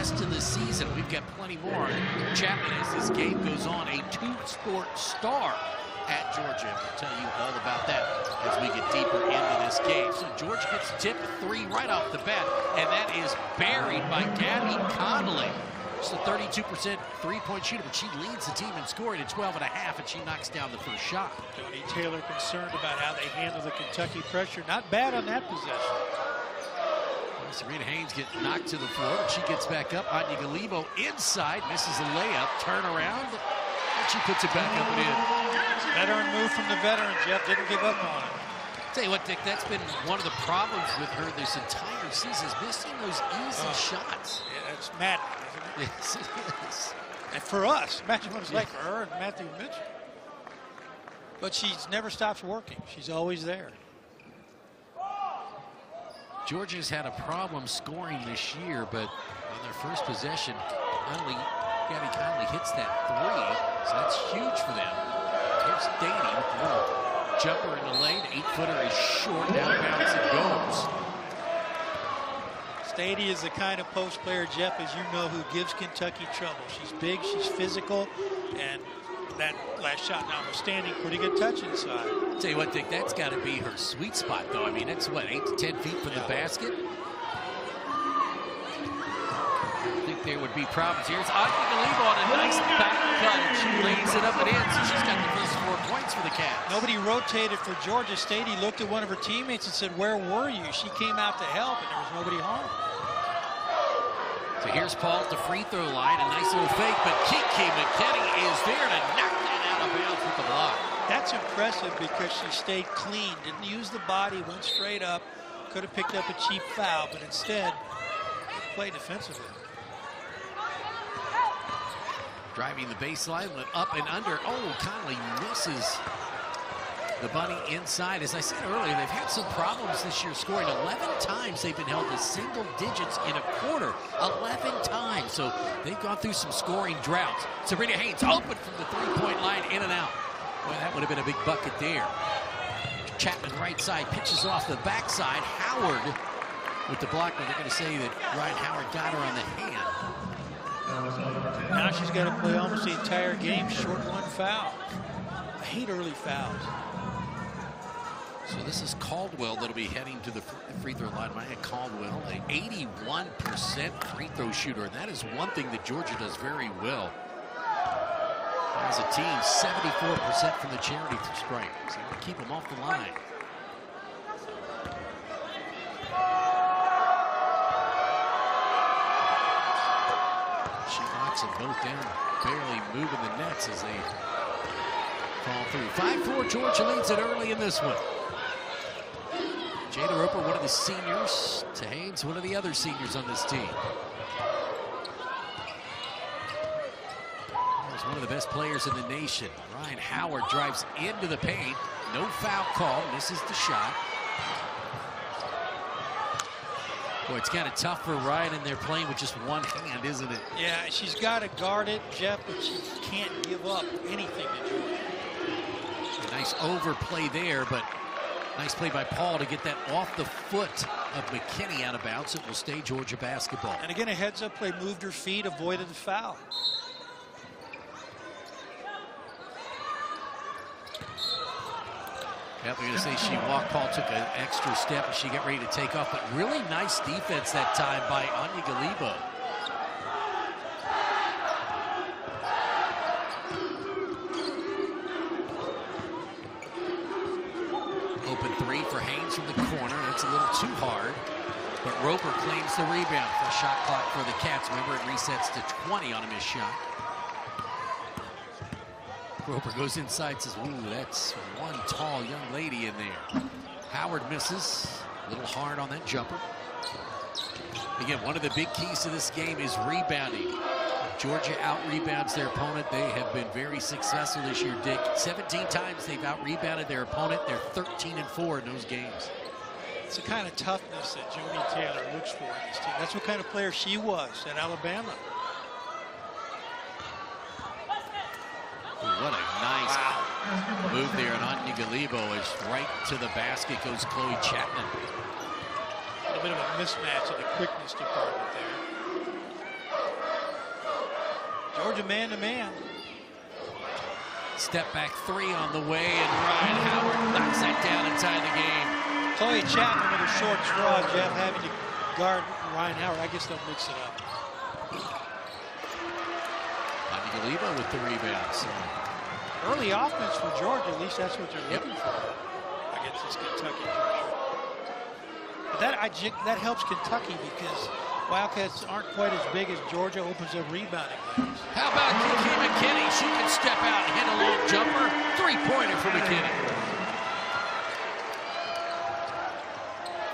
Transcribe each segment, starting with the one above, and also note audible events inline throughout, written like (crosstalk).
rest of the season. We've got plenty more. Chapman, as this game goes on, a two-sport star at Georgia. We'll tell you all about that as we get deeper into this game. So Georgia gets tipped three right off the bat, and that is buried by Gabby Connally. She's a 32% three-point shooter, but she leads the team in scoring at 12 and a half, and she knocks down the first shot. Joni Taylor concerned about how they handle the Kentucky pressure. Not bad on that possession. Sabrina Haines gets knocked to the floor, but she gets back up. Anyagaligbo inside, misses a layup, turn around, and she puts it back up and in. Veteran move from the veteran, Jeff. Didn't give up on it. Tell you what, Dick, that's been one of the problems with her this entire season is missing those easy Oh. shots. Yeah, it's maddening, isn't it? Yes, it is. And for us, imagine what it's like for her and Matthew Mitchell. But she's never stops working. She's always there. Georgia's had a problem scoring this year, but on their first possession, Connally, Gabby Connally hits that three, so that's huge for them. Here's Daney with the little jumper in the lane. Eight-footer is short, down bounce it goes. Staiti is the kind of post player, Jeff, as you know, who gives Kentucky trouble. She's big, she's physical, and that last shot notwithstanding, pretty good touch inside. Tell you what, Dick, that's got to be her sweet spot, though. I mean, that's what, eight to 10 feet from the basket? I think there would be problems here. It's Anyagaligbo on a nice back cut, and she lays it up and in, so she's got the first four points for the Cavs. Nobody rotated for Georgia State. He looked at one of her teammates and said, where were you? She came out to help, and there was nobody home. So here's Paul at the free throw line, a nice little fake, but KeKe McKinney is there to knock that out of bounds with the block. That's impressive because she stayed clean, didn't use the body, went straight up, could have picked up a cheap foul, but instead played defensively. Driving the baseline, went up and under. Oh, Connally misses the bunny inside. As I said earlier, they've had some problems this year scoring. 11 times they've been held to single digits in a quarter. 11 times. So they've gone through some scoring droughts. Sabrina Haines open from the three-point line, in and out. Boy, that would have been a big bucket there. Chapman right side pitches off the backside. Howard with the block, but they're going to say that Rhyne Howard got her on the hand. Now she's got to play almost the entire game short one foul. I hate early fouls. So this is Caldwell that'll be heading to the free throw line. Maya Caldwell, a 81% free throw shooter. That is one thing that Georgia does very well. As a team, 74% from the charity stripe. So keep them off the line. She knocks them both down, barely moving the nets as they fall through. 5-4 Georgia leads it early in this one. Jaida Roper, one of the seniors. To Haines, one of the other seniors on this team. He's one of the best players in the nation. Rhyne Howard drives into the paint. No foul call. Misses the shot. Boy, it's kind of tough for Rhyne, and they're playing with just one hand, isn't it? Yeah, she's got to guard it, Jeff, but she can't give up anything to. A nice overplay there, but nice play by Paul to get that off the foot of McKinney out of bounds. It will stay Georgia basketball. And again, a heads-up play, moved her feet, avoided the foul. Yep, we're going to say she walked. Paul took an extra step and she got ready to take off. But really nice defense that time by Anyagaligbo. Open three for Haines from the corner. That's a little too hard. But Roper claims the rebound for shot clock for the Cats. Remember, it resets to 20 on a missed shot. Roper goes inside, says, ooh, that's one tall young lady in there. Howard misses, a little hard on that jumper. Again, one of the big keys to this game is rebounding. Georgia out-rebounds their opponent. They have been very successful this year, Dick. 17 times they've out-rebounded their opponent. They're 13 and 4 in those games. It's the kind of toughness that Joni Taylor looks for in this team. That's what kind of player she was at Alabama. Ooh, what a nice move there. And Anyagaligbo is right to the basket goes Chloe Chapman. A little bit of a mismatch in the quickness department there. Georgia man-to-man. Step back three on the way, and Rhyne Howard knocks that down and tie the game. Chloe Chapman with a short straw, Jeff, having to guard Rhyne Howard. I guess they'll mix it up. Anyagaligbo with the rebound. So Early offense for Georgia, at least that's what they're Yep. looking for against this Kentucky pressure. But that, I, that helps Kentucky because Wildcats aren't quite as big as Georgia opens up rebounding lanes. How about KeKe McKinney? She can step out and hit a long jumper. Three-pointer for McKinney.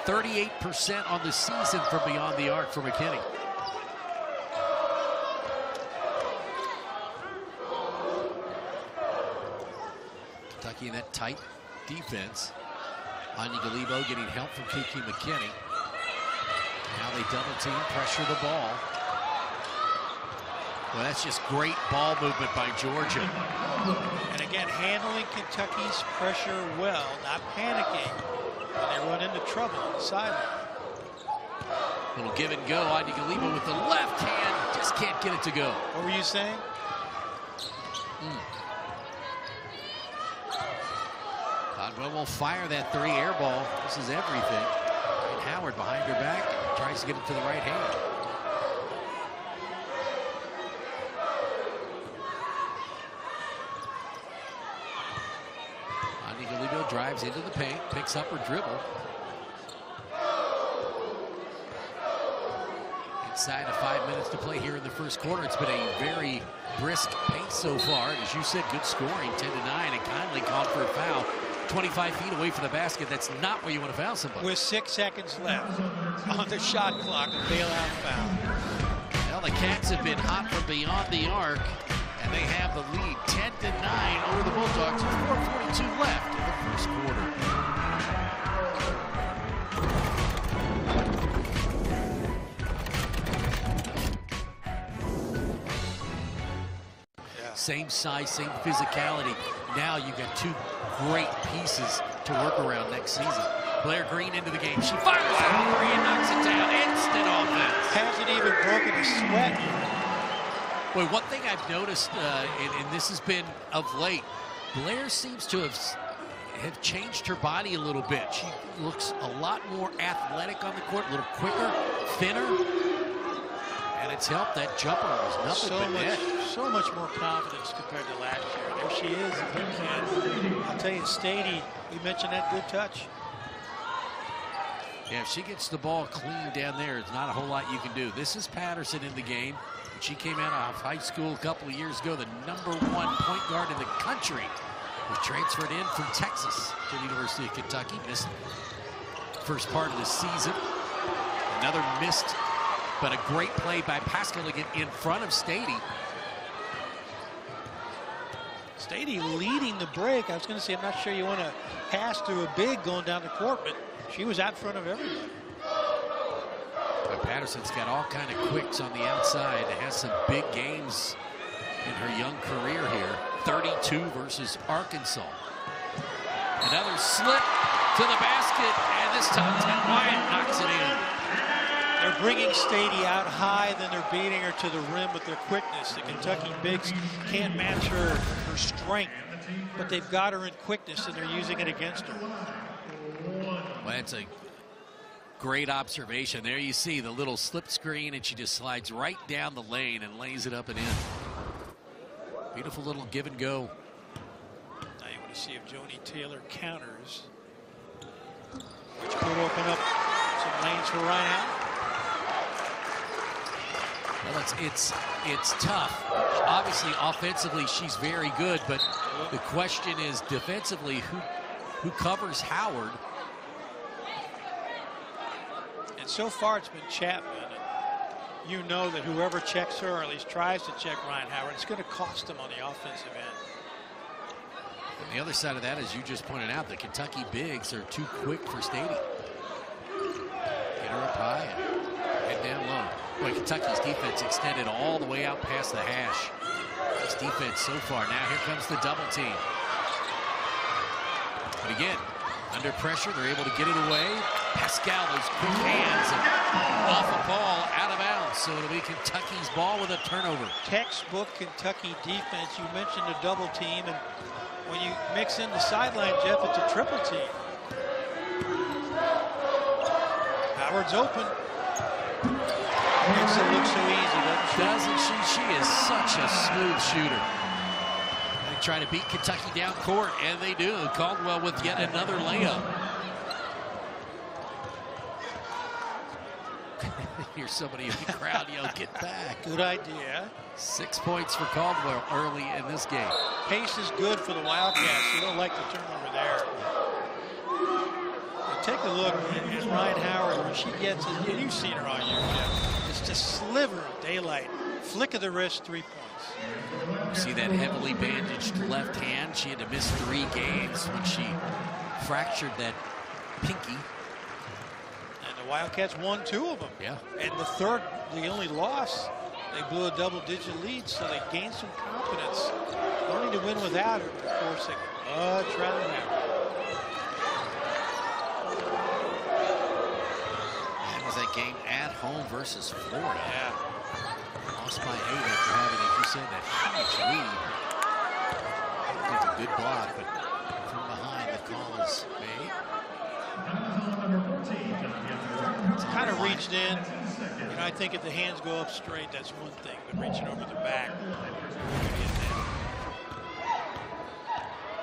38% on the season from beyond the arc for McKinney. Kentucky in that tight defense. Anyagaligbo getting help from KeKe McKinney. Now they double team, pressure the ball. Well, that's just great ball movement by Georgia. And again, handling Kentucky's pressure well, not panicking they run into trouble sideline. Little give and go. Anyagaligbo with the left hand. Just can't get it to go. What were you saying? Hmm. Caldwell will fire that three air ball. This is everything. And Howard behind her back tries to get it to the right hand. Anyagaligbo drives into the paint, picks up her dribble. Inside of five minutes to play here in the first quarter. It's been a very brisk pace so far. And as you said, good scoring, 10 to 9. And Connally called for a foul. 25 feet away from the basket. That's not where you want to foul somebody. With six seconds left on the shot clock, bailout foul. Well, the Cats have been hot from beyond the arc, and they have the lead 10 to 9 over the Bulldogs 4.42 left in the first quarter. Yeah. Same size, same physicality. Now you've got two great pieces to work around next season. Blair Green into the game. She fires a three and knocks it down. Instant offense. Hasn't even broken a sweat. Boy, one thing I've noticed, uh, and, and this has been of late, Blair seems to have have changed her body a little bit. She looks a lot more athletic on the court, a little quicker, thinner, and it's helped. That jumper was nothing So but much, net. so much more confidence compared to last year. There she is, and I'll tell you, Staiti, we mentioned that good touch. Yeah, if she gets the ball clean down there, it's not a whole lot you can do. This is Patterson in the game. She came out of high school a couple of years ago, the number one point guard in the country. Was transferred in from Texas to the University of Kentucky. Missed first part of the season. Another missed, but a great play by Paschal to get in front of Staiti. Staiti leading the break. I was going to say, I'm not sure you want to pass through a big going down the court, but she was out front of everybody. Patterson's got all kind of quicks on the outside. Has some big games in her young career here. 32 versus Arkansas. Another slip to the basket, and this time Ted Wyatt knocks it in. They're bringing Staiti out high, then they're beating her to the rim with their quickness. The Kentucky bigs can't match her, her strength, but they've got her in quickness, and they're using it against her. Well, that's a great observation. There you see the little slip screen, and she just slides right down the lane and lays it up and in. Beautiful little give and go. Now you want to see if Joni Taylor counters, which could open up some lanes for Rhyne Well, it's it's it's tough. Obviously, offensively, she's very good, but the question is defensively, who who covers Howard? And so far it's been Chapman. You know that whoever checks her, or at least tries to check Rhyne Howard, it's going to cost him on the offensive end. And the other side of that, as you just pointed out, the Kentucky bigs are too quick for Staiti. Get her up high and head down low. Boy, Kentucky's defense extended all the way out past the hash. Nice defense so far. Now here comes the double team. But again, under pressure, they're able to get it away. Paschal, those quick hands, off a ball, out of bounds. So it'll be Kentucky's ball with a turnover. Textbook Kentucky defense. You mentioned a double team, and when you mix in the sideline, Jeff, it's a triple team. Howard's open. Makes it look so easy, doesn't she? Doesn't she? She is such a smooth shooter. They try to beat Kentucky down court, and they do. Caldwell with yet another layup. Here's somebody in the crowd yell, get back. Good idea. Six points for Caldwell early in this game. Pace is good for the Wildcats. You don't like the turnover there. But take a look at Rhyne Howard when she gets it. You've seen her all year, Jeff. It's just sliver of daylight. Flick of the wrist, three points. See that heavily bandaged left hand? She had to miss three games when she fractured that pinky. Wildcats won two of them. Yeah. And the third, the only loss, they blew a double-digit lead, so they gained some confidence. Learning to win without course, they much rather have. That was that game at home versus Florida. Yeah. Lost by eight after having, as you said, that huge lead. It's a good block, but from behind, the call is made. Kind of reached in. You know, I think if the hands go up straight, that's one thing, but reaching over the back.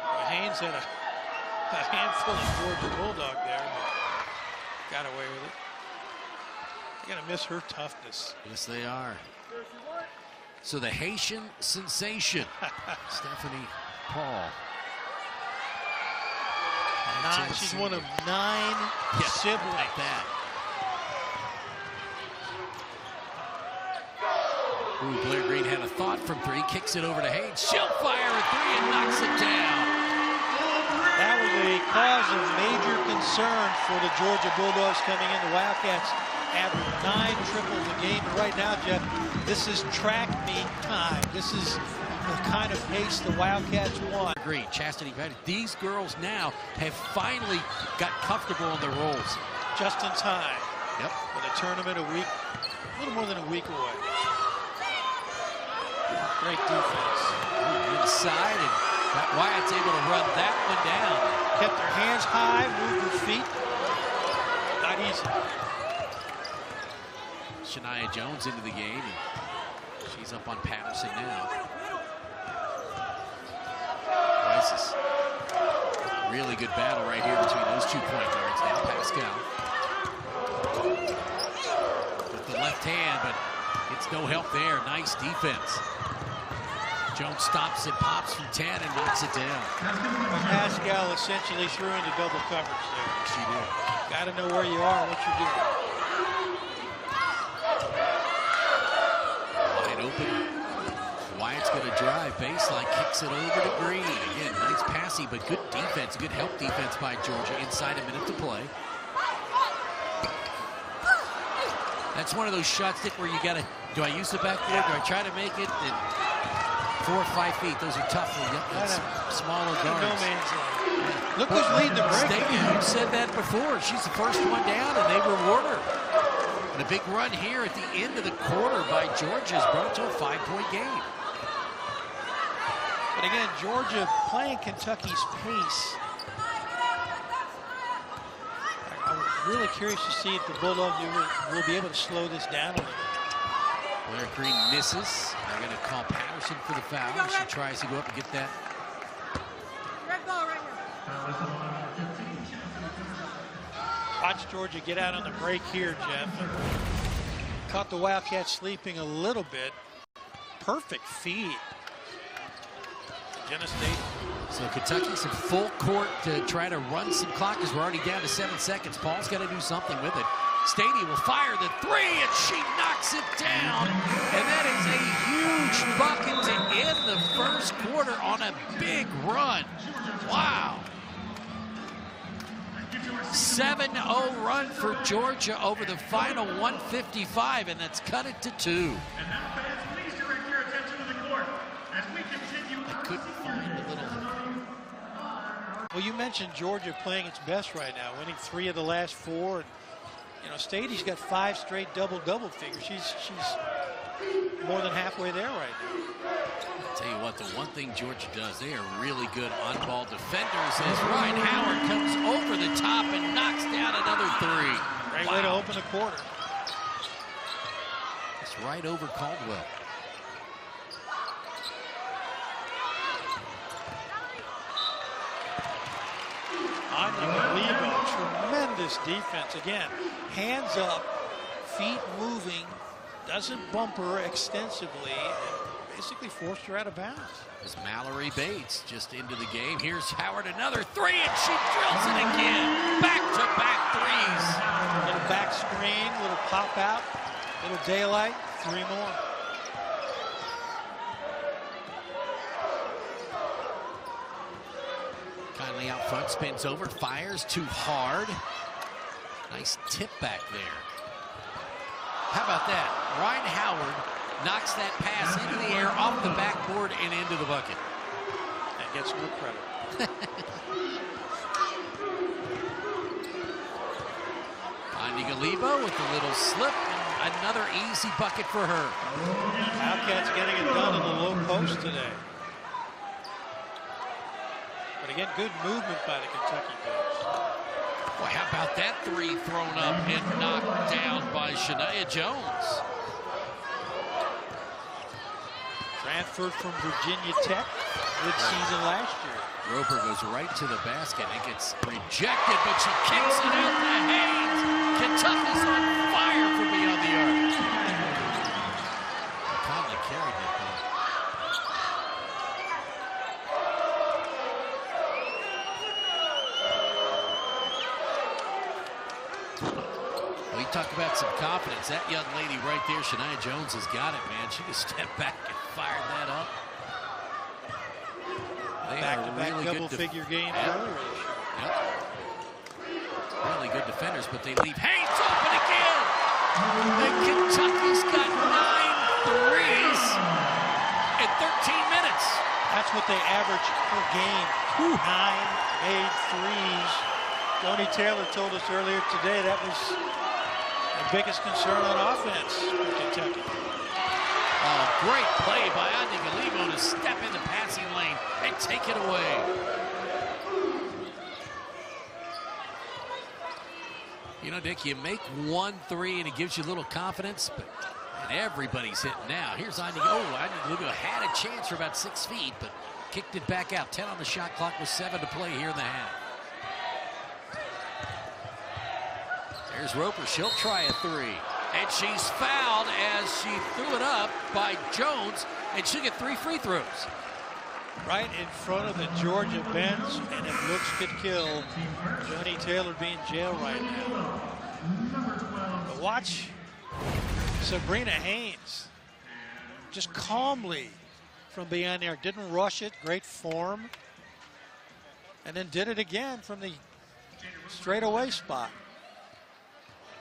Well, Haines had a, a handful of Georgia Bulldog there, but got away with it. They're going to miss her toughness. Yes, they are. So the Haitian sensation, (laughs) Stephanie Paul. Nine, she's one of nine Yeah, siblings. like that. Ooh, Blair Green had a thought from three, kicks it over to Haines. She'll fire a three and knocks it down. That was a cause of major concern for the Georgia Bulldogs coming in. The Wildcats average nine triples a game. And right now, Jeff, this is track meet time. This is the kind of pace the Wildcats want. Green, Chasity Petty. These girls now have finally got comfortable in their roles. Just in time Yep. for the tournament a week, a little more than a week away. Great defense. Inside, and that Wyatt's able to run that one down. Kept their hands high, moved their feet. Not easy. Shania Jones into the game. She's up on Patterson now. Really good battle right here between those two point guards. Now Paschal. With the left hand, but it's no help there. Nice defense. Jones stops it, pops from 10, and knocks it down. Paschal essentially threw into double coverage there. She did. Got to know where you are and what you're doing. Wide open. Wyatt's going to drive. Baseline kicks it over to Green. Again, nice passing, but good defense. Good help defense by Georgia. Inside a minute to play. That's one of those shots, Dick, where you got to, do I use the backboard? Do I try to make it? And four or five feet. Those are tough against smaller No guards. man's land. Look who's leading the break. Stadium said that before. She's the first one down, and they reward her. And a big run here at the end of the quarter by Georgia has brought to a five-point game. But again, Georgia playing Kentucky's pace. I- I'm really curious to see if the Bulldogs will, will be able to slow this down a little. Blair Green misses. They're going to call Patterson for the foul. She tries to go up and get that. Red ball right here. Watch Georgia get out on the break here, Jeff. Caught the Wildcats sleeping a little bit. Perfect feed. Jenna Staiti. So Kentucky's in full court to try to run some clock as we're already down to seven seconds. Paul's got to do something with it. Staiti will fire the three, and she knocks it down. And that is a huge bucket to end the first quarter on a big run. Wow. 7-0 run for Georgia over the final 155, and that's cut it to two. And now, fans, please direct your attention to the court as we continue. I couldn't find a little Well, you mentioned Georgia playing its best right now, winning three of the last four. And You know, Staiti's got five straight double-double figures. She's she's more than halfway there right now. I'll tell you what, the one thing Georgia does, they are really good on-ball defenders as Rhyne Howard comes over the top and knocks down another three. Great wow. way to open the quarter. It's right over Caldwell. Anya Lebo, tremendous defense. Again, hands up, feet moving, doesn't bump her extensively, and basically forced her out of bounds. As Malury Bates just into the game. Here's Howard, another three, and she drills it again. Back-to-back threes. Little back screen, little pop out, little daylight, three more. Connally out front, spins over, fires too hard. Nice tip back there. How about that? Rhyne Howard knocks that pass into the air off the backboard and into the bucket. And gets no credit. (laughs) Anyagaligbo with a little slip and another easy bucket for her. Wildcats getting it done in the low post today. Again, good movement by the Kentucky Bigs. Boy, how about that three thrown up and knocked down by Shania Jones? Transferred from Virginia Tech mid-season last year. Roper goes right to the basket and gets rejected, but she kicks it out to Haines. Kentucky's on fire from beyond the arc. Connally carried that ball. About some confidence. That young lady right there, Shania Jones, has got it, man. She just stepped (laughs) back and fired that up. They really good double-figure games Yeah. earlier this year. Yep. Really good defenders, but they leave Haines open again. And Kentucky's got nine threes in 13 minutes. That's what they average per game. Nine made threes. Joni Taylor told us earlier today that was the biggest concern on offense for Kentucky. Great play by Anyagaligbo to step in the passing lane and take it away. You know, Dick, you make one three and it gives you a little confidence, but everybody's hitting now. Here's Anya. Oh, Anyagaligbo had a chance for about six feet, but kicked it back out. 10 on the shot clock with seven to play here in the half. There's Roper. She'll try a three. And she's fouled as she threw it up by Jones, and she'll get three free throws. Right in front of the Georgia bench, and it looks could kill. Joni Taylor being jailed right now. But watch Sabrina Haines just calmly from beyond there. Didn't rush it, great form. And then did it again from the straightaway spot.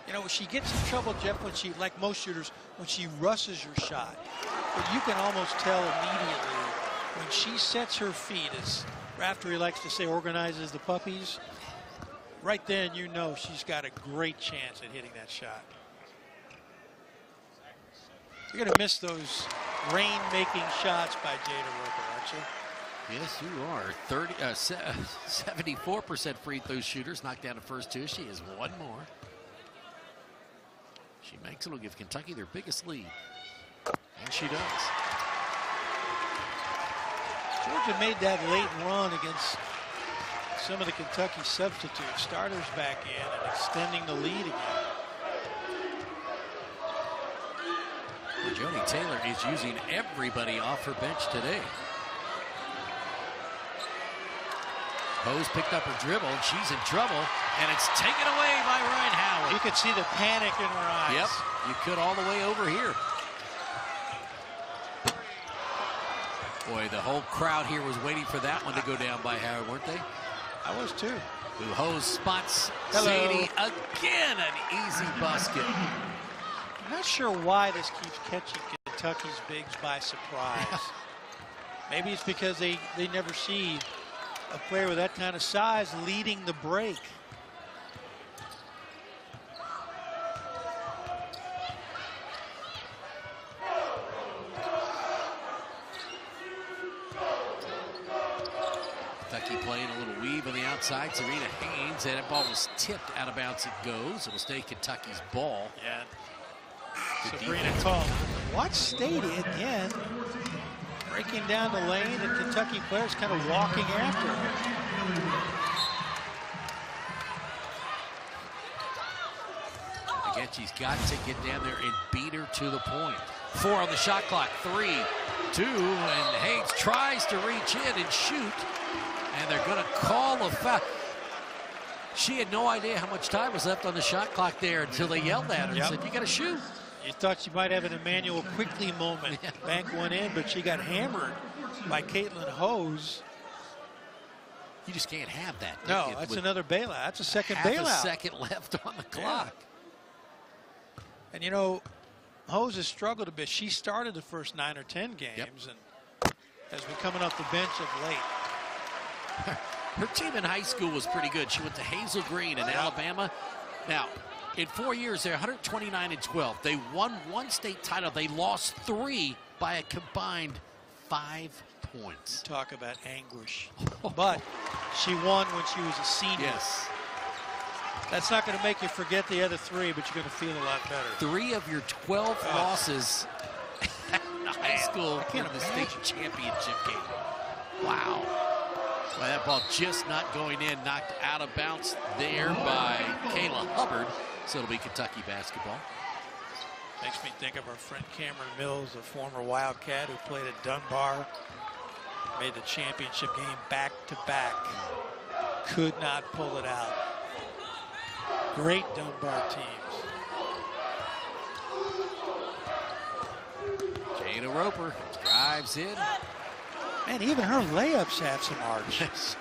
You know, she gets in trouble, Jeff, when she, like most shooters, when she rushes her shot. But you can almost tell immediately when she sets her feet, as Raftery likes to say, organizes the puppies, right then you know she's got a great chance at hitting that shot. You're going to miss those rain-making shots by Jaida Roper, aren't you? Yes, you are. 30, uh, 74% (laughs) free throw shooters. Knocked down the first two. She has one more. She makes it. Will give Kentucky their biggest lead. And she does. Georgia made that late run against some of the Kentucky substitutes, starters back in and extending the lead again. Well, Joni Taylor is using everybody off her bench today. Hose picked up her dribble, and she's in trouble, and it's taken away by Rhyne Howard. You could see the panic in her eyes. Yep, you could all the way over here. Boy, the whole crowd here was waiting for that one to go down by Howard, weren't they? I was too. Who Hose spots Hello. Staiti again, an easy basket. I'm not sure why this keeps catching Kentucky's bigs by surprise. (laughs) Maybe it's because they, they never see a player with that kind of size leading the break. Kentucky playing a little weave on the outside. Sabrina Haines, and that ball was tipped out of bounds. It goes. It will stay Kentucky's ball. Yeah. Sabrina defense. Watch Staiti again breaking down the lane, and Kentucky players kind of walking after her. Again, she's got to get down there and beat her to the point. Four on the shot clock. Three, two, and Haines tries to reach in and shoot, and they're going to call a foul. She had no idea how much time was left on the shot clock there until they yelled at her Yep. and said, "You got to shoot." You thought she might have an Immanuel Quickley moment. (laughs) Yeah. Bank one in, but she got hammered by Caitlin Hose. You just can't have that. No, that's with another bailout. That's a second bailout. a second left on the clock. And you know, Hose has struggled a bit. She started the first nine or ten games and has been coming off the bench of late. (laughs) Her team in high school was pretty good. She went to Hazel Green in Alabama. Now, in four years, they're 129 and 12. They won one state title. They lost three by a combined five points. Talk about anguish. (laughs) But she won when she was a senior. Yes. That's not going to make you forget the other three, but you're going to feel a lot better. Three of your 12 Oh. losses (laughs) high school I can't in the state championship game. Wow. Well, that ball just not going in, knocked out of bounds there by Kayla Hubbard. So it'll be Kentucky basketball. Makes me think of our friend Cameron Mills, a former Wildcat who played at Dunbar, made the championship game back to back. Could not pull it out. Great Dunbar teams. Jaida Roper drives in. And even her layups have some arch. (laughs)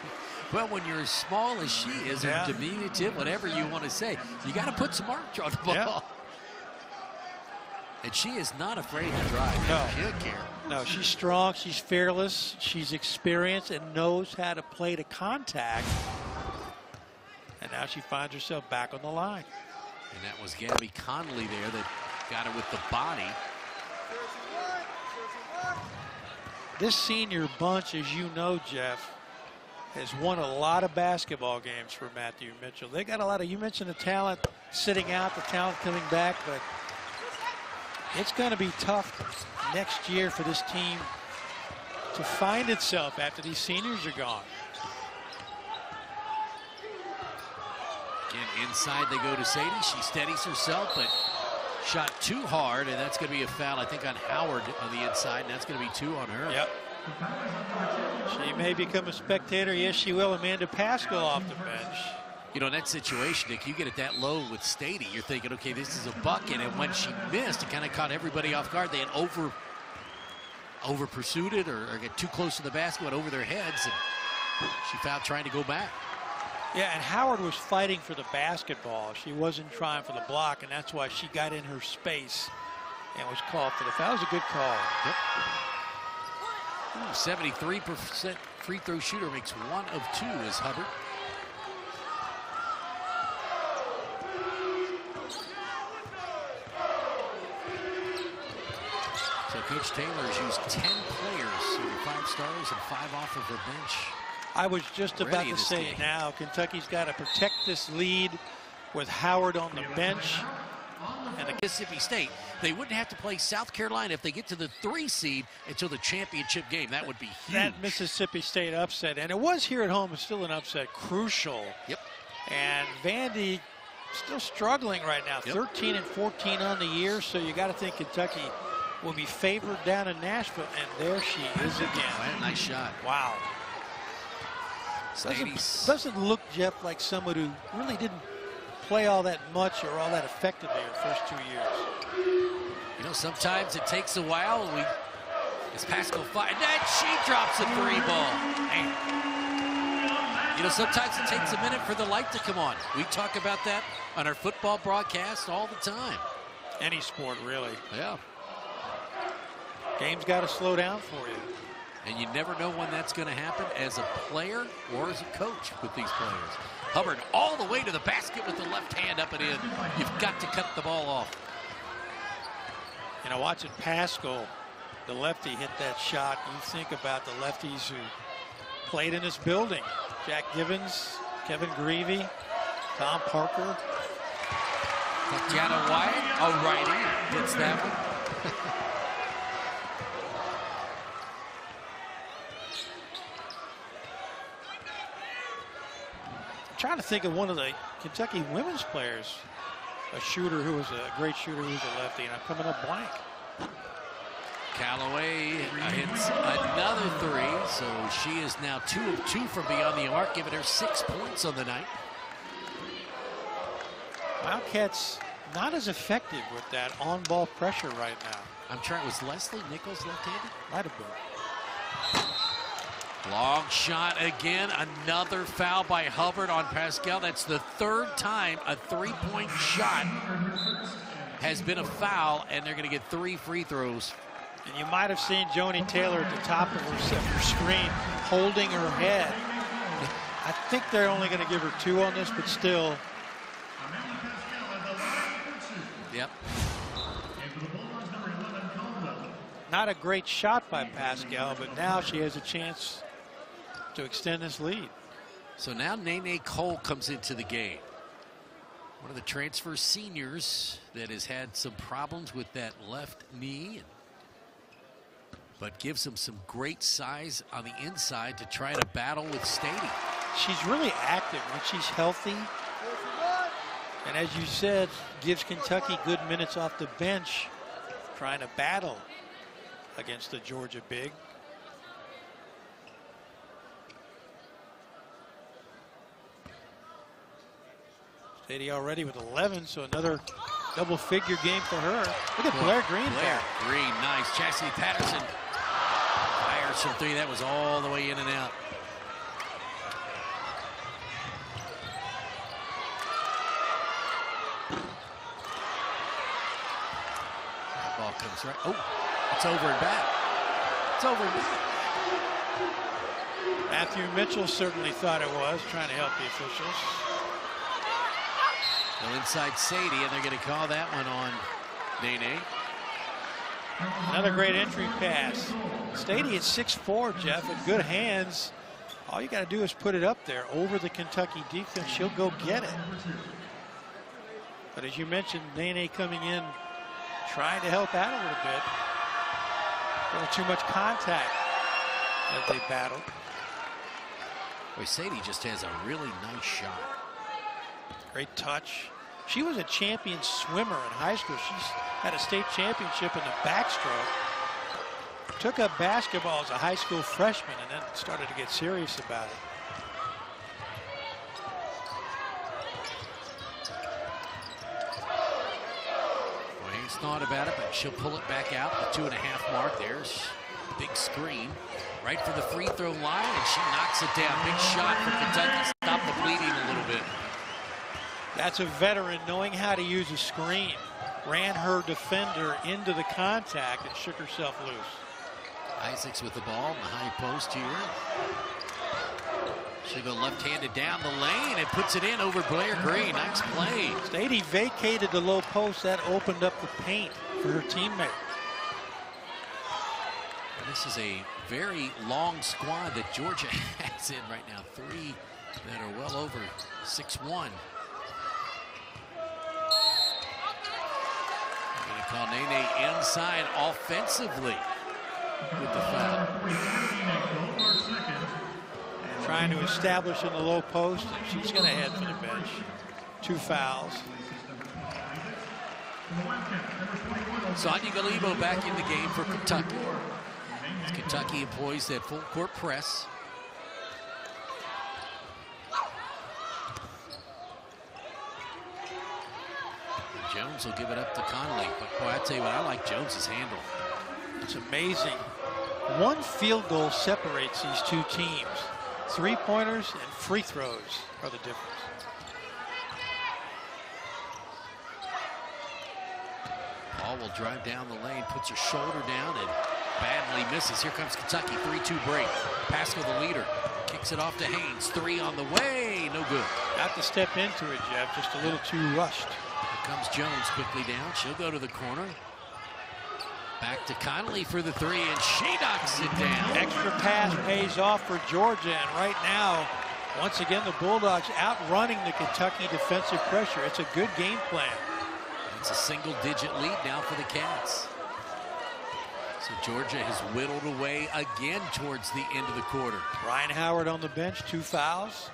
well, when you're as small as she is, Yeah. or diminutive, whatever you want to say, you got to put some arch on the ball. Yeah. And she is not afraid to drive. No. She doesn't care. No, she's strong, she's fearless, she's experienced and knows how to play to contact. And now she finds herself back on the line. And that was Gabby Connally there that got it with the body. This senior bunch, as you know, Jeff, has won a lot of basketball games for Matthew Mitchell. They got a lot of, you mentioned the talent sitting out, the talent coming back, but it's going to be tough next year for this team to find itself after these seniors are gone. Again, inside they go to Staiti. She steadies herself, but shot too hard, and that's going to be a foul, I think, on Howard on the inside, and that's going to be two on her. Yep. She may become a spectator. Yes, she will. Amanda Paschal off the bench. You know, in that situation, Nick, you get it that low with Staiti, you're thinking, okay, this is a bucket. And when she missed, it kind of caught everybody off guard. They had over over pursued it or, or get too close to the basket, went over their heads, and she fouled trying to go back. Yeah, and Howard was fighting for the basketball. She wasn't trying for the block, and that's why she got in her space and was called for the foul. That was a good call. Yep. 73% free throw shooter makes one of two is Hubbard. So Coach Taylor has used 10 players, five stars and five off of the bench. I was just about to say game. it now. Kentucky's got to protect this lead with Howard on the bench. And the Mississippi State, they wouldn't have to play South Carolina if they get to the three seed until the championship game. That would be huge. That Mississippi State upset, and it was here at home, it's still an upset, crucial. Yep. And Vandy still struggling right now, Yep. 13 and 14 on the year, so you got to think Kentucky will be favored down in Nashville, and there she is again. Wow, nice shot. Wow. Doesn't, doesn't look, Jeff, like someone who really didn't play all that much or all that effectively her first two years. You know, sometimes it takes a while. We, it's Paschal five, and then she drops a three ball. Man. You know, sometimes it takes a minute for the light to come on. We talk about that on our football broadcast all the time. Any sport, really. Yeah. Game's got to slow down for you. And you never know when that's going to happen as a player or as a coach with these players. Hubbard all the way to the basket with the left hand up and in. You've got to cut the ball off. You know, it Paschal, the lefty, hit that shot, you think about the lefties who played in this building. Jack Givens, Kevin Grevey, Tom Parker. Tatyana Wyatt, a righty, gets that one. Trying to think of one of the Kentucky women's players, a shooter who was a great shooter who was a lefty, and I'm coming up blank. Callaway uh, hits another three, so she is now two of two from beyond the arc, giving her six points on the night. Wildcats not as effective with that on-ball pressure right now. I'm trying, was Leslie Nichols left-handed? Might have been. Long shot again, another foul by Hubbard on Paschal. That's the third time a three-point shot has been a foul, and they're going to get three free throws. And you might have seen Joni Taylor at the top of her, her screen holding her head. I think they're only going to give her two on this, but still, Yep. not a great shot by Paschal, but now she has a chance to extend this lead. So now Nene Cole comes into the game. One of the transfer seniors that has had some problems with that left knee, but gives him some great size on the inside to try to battle with Staiti. She's really active when she's healthy. And as you said, gives Kentucky good minutes off the bench trying to battle against the Georgia big. Staiti already with 11, so another double figure game for her. Look at Blair Green Blair there. Green, nice. Chasity Patterson fires from three. That was all the way in and out. That ball comes right. Oh, it's over and back. It's over and back. Matthew Mitchell certainly thought it was, trying to help the officials. Well, inside Staiti, and they're going to call that one on Nene. Another great entry pass. Staiti at 6'4", Jeff, with good hands. All you got to do is put it up there over the Kentucky defense. She'll go get it. But as you mentioned, Nene coming in, trying to help out a little bit. A little too much contact as they battled. Boy, Staiti just has a really nice shot. Great touch. She was a champion swimmer in high school. She's had a state championship in the backstroke. Took up basketball as a high school freshman and then started to get serious about it. He's thought about it, but she'll pull it back out. The two and a half mark. There's a big screen right for the free throw line, and she knocks it down. Big shot for Kentucky. Stop the bleeding a little bit. That's a veteran knowing how to use a screen. Ran her defender into the contact and shook herself loose. Isaacs with the ball in the high post here. She'll go left-handed down the lane and puts it in over Blair Green. Nice play. Staiti vacated the low post. That opened up the paint for her teammate. This is a very long squad that Georgia (laughs) has in right now. Three that are well over 6'1". To inside offensively with the foul. Trying to establish in the low post. She's going to head for the bench. Two fouls. Sonia Galibo back in the game for Kentucky. Kentucky employs that full court press. And Jones will give it up to Connally. But boy, I tell you what, I like Jones's handle. It's amazing. One field goal separates these two teams. Three pointers and free throws are the difference. Ball will drive down the lane, puts her shoulder down, and badly misses. Here comes Kentucky, 3-2 break. Paschal, the leader, kicks it off to Haines. Three on the way, no good. Got to step into it, Jeff, just a little too rushed. Comes Jones quickly down. She'll go to the corner. Back to Connally for the three, and she knocks it down. Extra pass pays off for Georgia, and right now, once again, the Bulldogs outrunning the Kentucky defensive pressure. It's a good game plan. It's a single-digit lead now for the Cats. So Georgia has whittled away again towards the end of the quarter. Rhyne Howard on the bench, two fouls.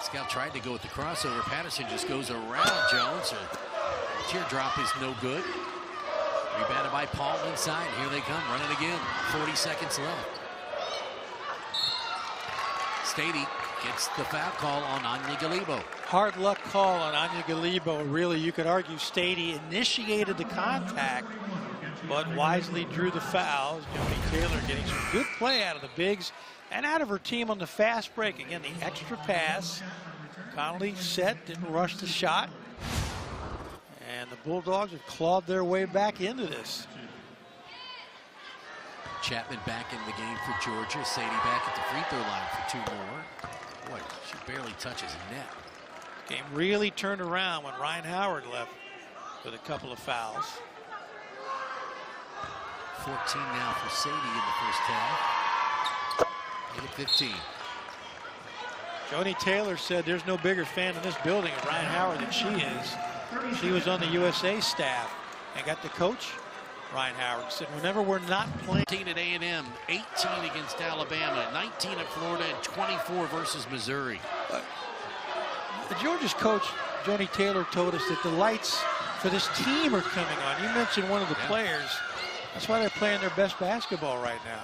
Scout tried to go with the crossover. Patterson just goes around Jones. A teardrop is no good. Rebounded by Paul inside. Here they come, running again. 40 seconds left. Staiti gets the foul call on Anyagaligbo. Hard luck call on Anyagaligbo. Really, you could argue Staiti initiated the contact, but wisely drew the foul. Joni Taylor getting some good play out of the bigs and out of her team on the fast break. Again, the extra pass. Connally set, didn't rush the shot. And the Bulldogs have clawed their way back into this. Chapman back in the game for Georgia. Staiti back at the free throw line for two more. Boy, she barely touches net. Game really turned around when Rhyne Howard left with a couple of fouls. 14 now for Staiti in the first half. 15. Joni Taylor said there's no bigger fan in this building of Rhyne Howard than she is. She was on the USA staff and got to coach Rhyne Howard. Said whenever we're not playing. 18 at A&M, 18 against Alabama, 19 at Florida, and 24 versus Missouri. Uh, the Georgia's coach, Joni Taylor, told us that the lights for this team are coming on. You mentioned one of the yeah. players. That's why they're playing their best basketball right now.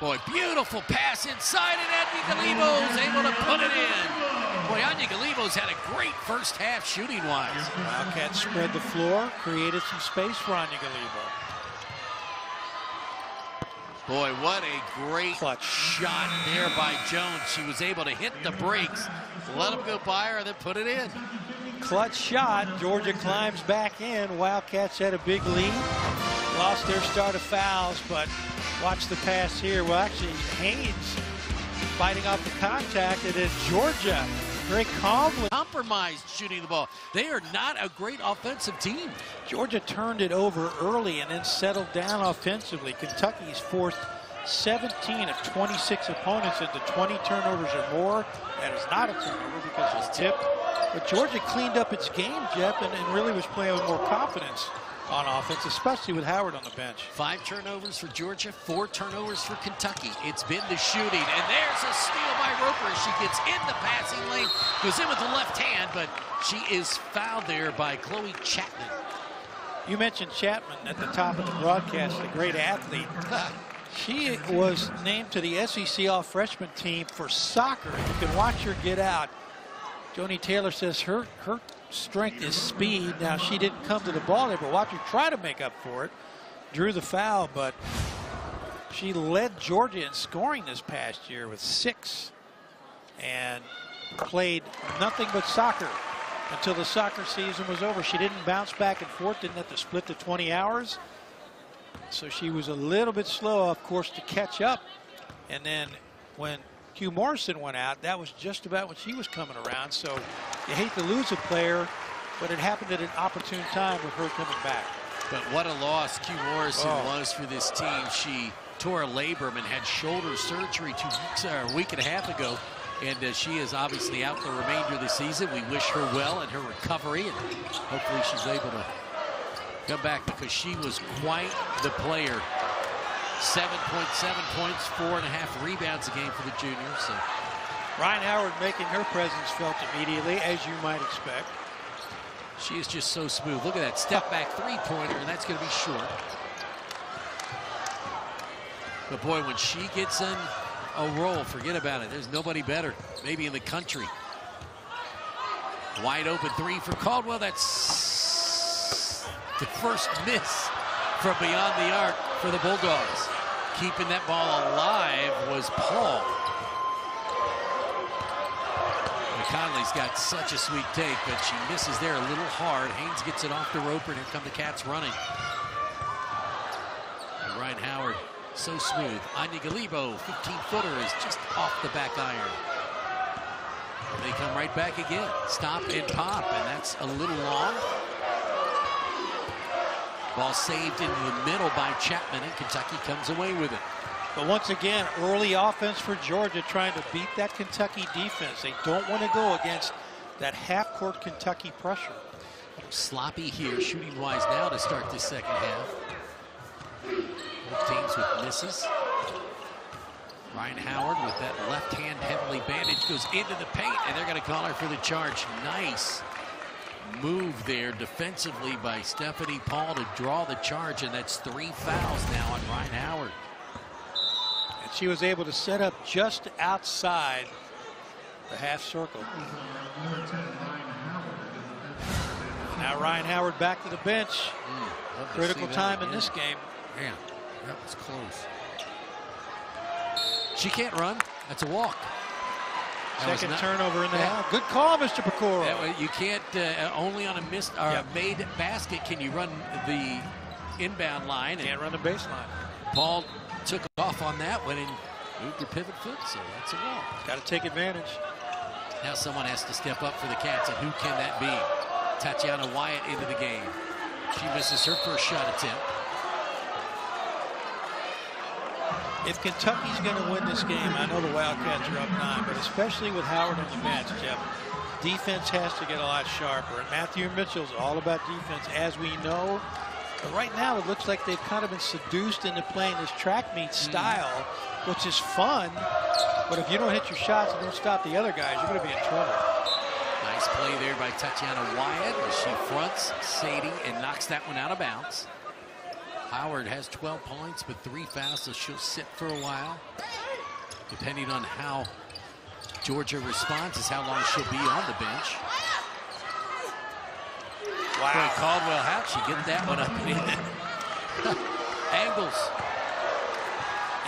Boy, beautiful pass inside, and Anyagaligbo's able to put it in. Boy, Anyagaligbo's had a great first half shooting-wise. Wildcats spread the floor, created some space for Anyagaligbo. Boy, what a great Clutch. shot there by Jones. She was able to hit the brakes, let him go by her, and then put it in. Clutch shot. Georgia climbs back in. Wildcats had a big lead. Lost their start of fouls, but Watch the pass here. Well, actually, Haines fighting off the contact. It is Georgia very calmly. Compromised shooting the ball. They are not a great offensive team. Georgia turned it over early and then settled down offensively. Kentucky's forced 17 of 26 opponents into 20 turnovers or more. That is not a turnover because it's tipped. But Georgia cleaned up its game, Jeff, and, and really was playing with more confidence on offense, especially with Howard on the bench. Five turnovers for Georgia, four turnovers for Kentucky. It's been the shooting, and there's a steal by Roper as she gets in the passing lane, goes in with the left hand, but she is fouled there by Chloe Chapman. You mentioned Chapman at the top of the broadcast, a great athlete. (laughs) she was named to the SEC All-Freshman team for soccer. You can watch her get out. Joni Taylor says her, her strength is speed. Now, she didn't come to the ball there, but watch her try to make up for it. Drew the foul, but she led Georgia in scoring this past year with six and played nothing but soccer until the soccer season was over. She didn't bounce back and forth, didn't have to split the 20 hours. So she was a little bit slow, of course, to catch up. And then when Que Morrison went out, that was just about when she was coming around. So you hate to lose a player, but it happened at an opportune time with her coming back. But what a loss Que Morrison oh. was for this team. She tore a labrum and had shoulder surgery two weeks or a week and a half ago. And uh, she is obviously out the remainder of the season. We wish her well in her recovery, and hopefully she's able to come back because she was quite the player 7.7 points, four and a half rebounds a game for the juniors. So. Rhyne Howard making her presence felt immediately, as you might expect. She is just so smooth. Look at that step back three-pointer, and that's going to be short. But boy, when she gets in a roll, forget about it. There's nobody better, maybe in the country. Wide open three for Caldwell. That's the first miss from beyond the arc for the Bulldogs. Keeping that ball alive was Paul. Connally's got such a sweet take, but she misses there a little hard. Haines gets it off the roper, and here come the Cats running. And Rhyne Howard, so smooth. Anyagaligbo, 15-footer, is just off the back iron. They come right back again. Stop and pop, and that's a little long. Ball saved into the middle by Chapman, and Kentucky comes away with it. But once again, early offense for Georgia trying to beat that Kentucky defense. They don't want to go against that half-court Kentucky pressure. Sloppy here, shooting wise now to start this second half. Both teams with misses. Rhyne Howard with that left hand heavily bandaged goes into the paint, and they're going to call her for the charge. Nice move there defensively by Stephanie Paul to draw the charge, and that's three fouls now on Rhyne Howard. And she was able to set up just outside the half circle. Now Rhyne Howard back to the bench. Mm, Critical time in this game. Man, that was close. She can't run. That's a walk. Second not- turnover in the Yeah. half. Good call, Mr. Way you can't uh, only on a missed or Yep. a made basket can you run the inbound line. Can't And run the baseline. Paul took off on that one and moved her pivot foot, so that's a walk. Got to take advantage. Now someone has to step up for the Cats, and who can that be? Tatyana Wyatt into the game. She misses her first shot attempt. If Kentucky's going to win this game, I know the Wildcats are up nine, but especially with Howard on the bench, Jeff, defense has to get a lot sharper. And Matthew Mitchell's all about defense, as we know. But right now, it looks like they've kind of been seduced into playing this track meet mm-hmm. style, which is fun. But if you don't hit your shots and don't stop the other guys, you're going to be in trouble. Nice play there by Tatyana Wyatt as she fronts Staiti and knocks that one out of bounds. Howard has 12 points but three fouls, so she'll sit for a while. Depending on how Georgia responds is how long she'll be on the bench. Boy, Caldwell, how'd she get that one up in? (laughs) Angles.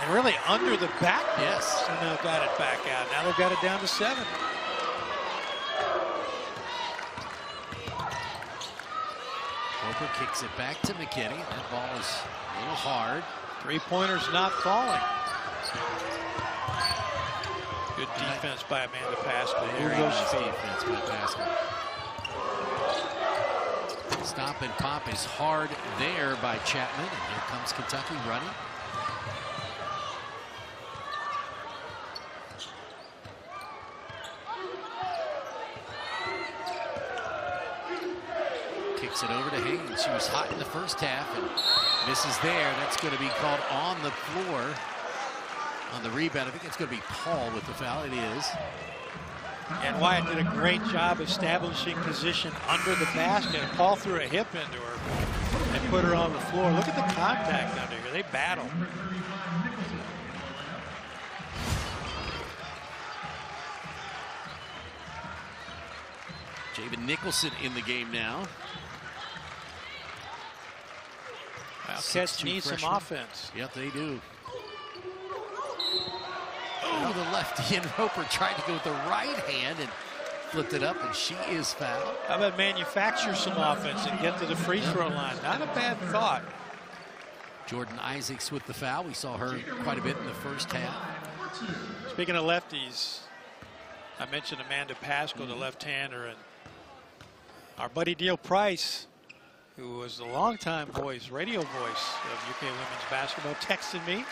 And really under the back. Yes. And now got it back out. Now they've got it down to seven. Roper kicks it back to McKinney. That ball is a little hard. Three-pointers not falling. Good defense by Amanda Paschal. Very nice defense by Paschal. Stop and pop is hard there by Chapman. And here comes Kentucky running. Kicks it over to Haines. She was hot in the first half and misses there. That's going to be called on the floor on the rebound. I think it's going to be Paul with the foul. It is. And Wyatt did a great job establishing position under the basket. Paul threw a hip into her and put her on the floor. Look at the contact under here. They battle. Javyn Nicholson in the game now. Wildcats 6'2" need some offense. Yep, they do. Oh, the lefty and Roper tried to go with the right hand and flipped it up, and she is fouled. How about manufacture some offense and get to the free throw line? Not a bad thought. Jordan Isaacs with the foul. We saw her quite a bit in the first half. Speaking of lefties, I mentioned Amanda Paschal, the left-hander, and our buddy Neil Price, who was the longtime voice, radio voice of UK women's basketball, texted me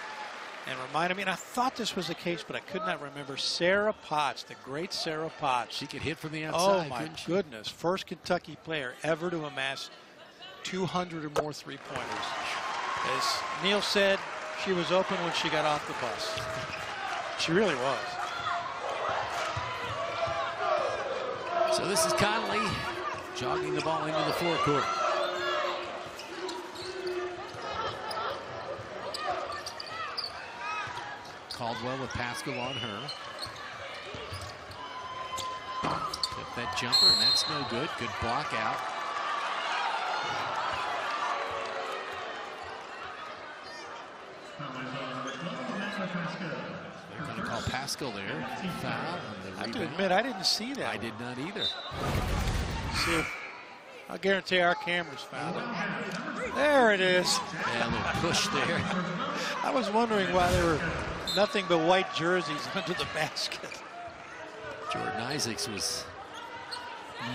and reminded me, and I thought this was the case, but I could not remember, Sarah Potts, the great Sarah Potts. She could hit from the outside. Oh outside, my she? goodness, first Kentucky player ever to amass 200 or more three-pointers. As Neil said, she was open when she got off the bus. (laughs) She really was. So this is Connally jogging the ball into the forecourt. Caldwell with Paschal on her. Took that jumper, and that's no good. Good block out. They're going to call Paschal there. Foul on the I have to admit, I didn't see that. I did not either. See I guarantee our cameras found it. There it is. Yeah, a little push there. I was wondering why they were nothing but white jerseys (laughs) under the basket. Jordan Isaacs was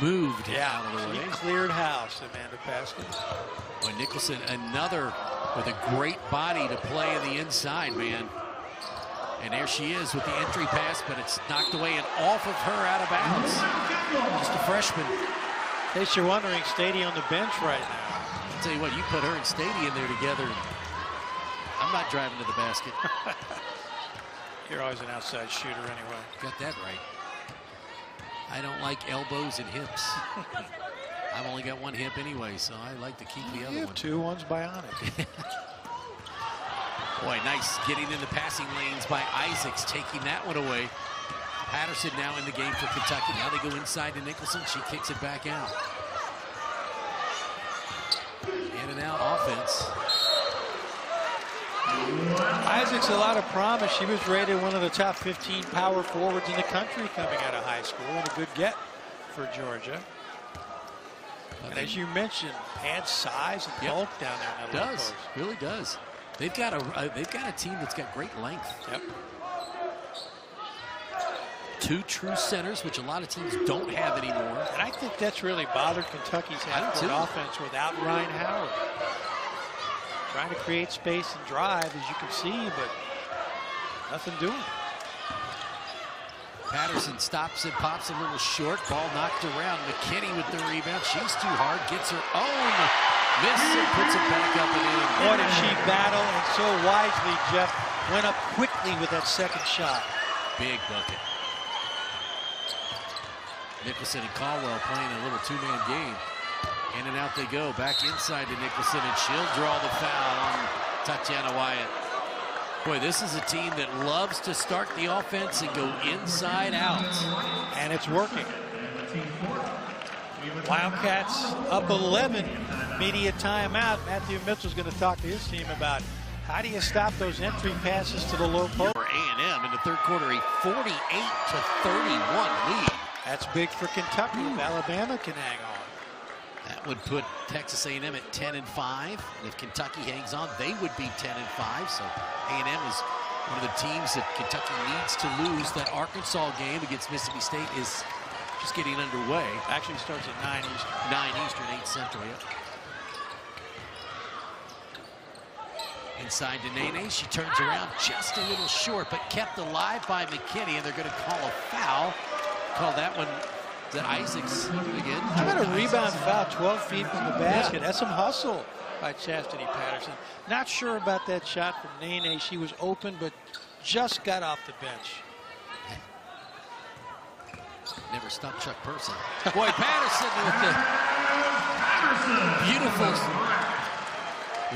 moved out of the way. cleared house, Amanda Paskins. Boy, Nicholson, another with a great body to play in the inside, man. And there she is with the entry pass, but it's knocked away and off of her out of bounds. Just a freshman. In case you're wondering, Staiti on the bench right now. I'll tell you what, you put her and Staiti in there together. I'm not driving to the basket. (laughs) You're always an outside shooter anyway. Got that right. I don't like elbows and hips. (laughs) I've only got one hip anyway, so I like to keep the You other one. two, one's bionic. (laughs) Boy, nice getting in the passing lanes by Isaacs, taking that one away. Patterson now in the game for Kentucky. Now they go inside to Nicholson. She kicks it back out. In and out offense. Isaac's a lot of promise. She was rated one of the top 15 power forwards in the country coming out of high school and a good get for Georgia. And as you mentioned, adds size and Yep. bulk down there in that does really does. They've got a uh, they've got a team that's got great length. Yep. Two true centers, which a lot of teams don't have anymore. And I think that's really bothered Kentucky's half-court offense without Ryan Howard. Trying to create space and drive, as you can see, but nothing doing. Patterson stops it, pops a little short. Ball knocked around. McKinney with the rebound. She's too hard. Gets her own miss and puts it back up and in. Boy, did she battle, and so wisely, Jeff went up quickly with that second shot. Big bucket. Nicholson and Caldwell playing a little two-man game. In and out they go. Back inside to Nicholson, and she'll draw the foul on Tatiana Wyatt. Boy, this is a team that loves to start the offense and go inside out. And it's working. Wildcats up 11, media timeout. Matthew Mitchell's going to talk to his team about how do you stop those entry passes to the low post. For A&M in the third quarter, a 48 to 31 lead. That's big for Kentucky if Alabama can hang on. That would put Texas A&M at 10 and 5. And if Kentucky hangs on, they would be 10 and 5. So A&M is one of the teams that Kentucky needs to lose. That Arkansas game against Mississippi State is just getting underway. Actually starts at 9 Eastern. 9 Eastern, 8 Central, yep. Inside to Nene, she turns around just a little short, but kept alive by McKinney, and they're going to call a foul. Call that one that Isaacs again. How about a rebound foul 12 feet from the basket? That's some hustle by Chasity Patterson. Not sure about that shot from Nene. She was open, but just got off the bench. Never stop Chuck Person. Boy, Patterson with the beautiful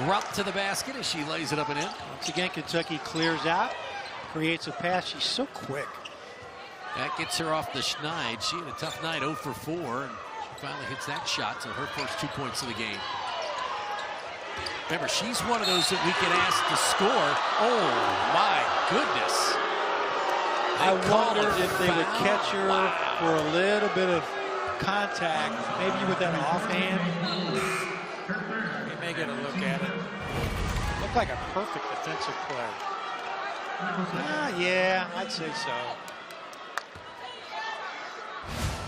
route to the basket as she lays it up and in. Once again, Kentucky clears out, creates a pass. She's so quick. That gets her off the schneid. She had a tough night, 0 for 4, and she finally hits that shot, so her first two points of the game. Remember, she's one of those that we can ask to score. Oh, my goodness. I They call wondered if they would catch her Wow. for a little bit of contact, maybe with that offhand. We may get a look at it. Looked like a perfect defensive play. Ah, yeah, I'd say so.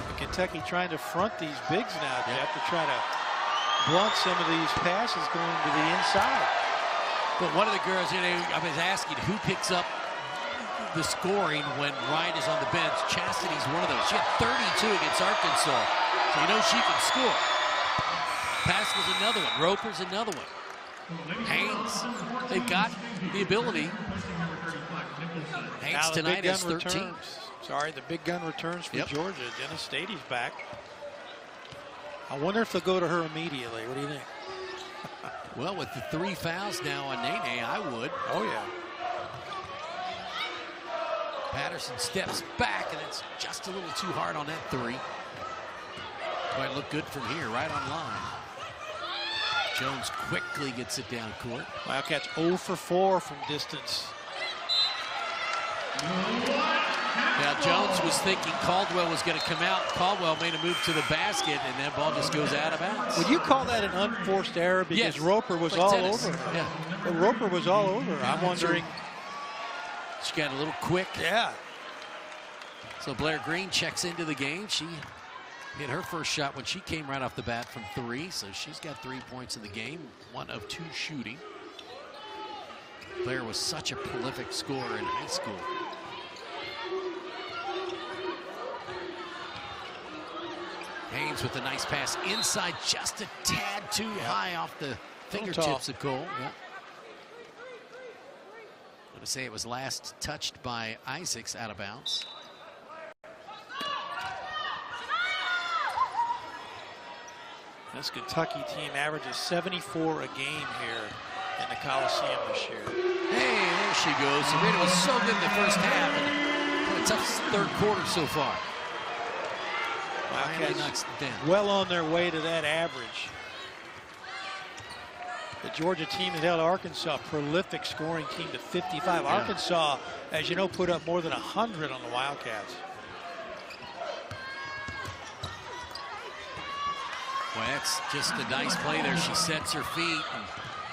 But Kentucky trying to front these bigs now, Jeff, to try to blunt some of these passes going to the inside. But one of the girls, you know, I was asking who picks up the scoring when Rhyne is on the bench. Chasity's one of those. She had 32 against Arkansas, so you know she can score. Paschal's another one. Roper's another one. Haines, they've got the ability. Haines tonight has gun 13. returns. Sorry, the big gun returns for Yep. Georgia. Dennis Staiti's back. I wonder if they'll go to her immediately. What do you think? (laughs) Well, with the three fouls now on Nene, I would. Oh, yeah. Patterson steps back, and it's just a little too hard on that three. Might look good from here, right on line. Jones quickly gets it down court. Wildcats 0 for 4 from distance. Now Jones was thinking Caldwell was going to come out. Caldwell made a move to the basket, and that ball just goes out of bounds. Would you call that an unforced error because Yes. Roper was Like all tennis. over? Yeah. But Roper was all over her. I'm wondering, She got a little quick. yeah. So Blair Green checks into the game. She hit her first shot when she came right off the bat from three, so she's got three points in the game, one of two shooting. Blair was such a prolific scorer in high school. Haines with a nice pass inside, just a tad too high off the fingertips of Cole. Yeah. I'm going to say it was last touched by Isaacs out of bounds. This Kentucky team averages 74 a game here in the Coliseum this year. Hey, there she goes. Serena was so good in the first half and a tough third quarter so far. Finally knocks down. well on their way to that average. The Georgia team that held Arkansas, prolific scoring team to 55. Yeah. Arkansas, as you know, put up more than 100 on the Wildcats. Well, that's just a nice play there. She sets her feet,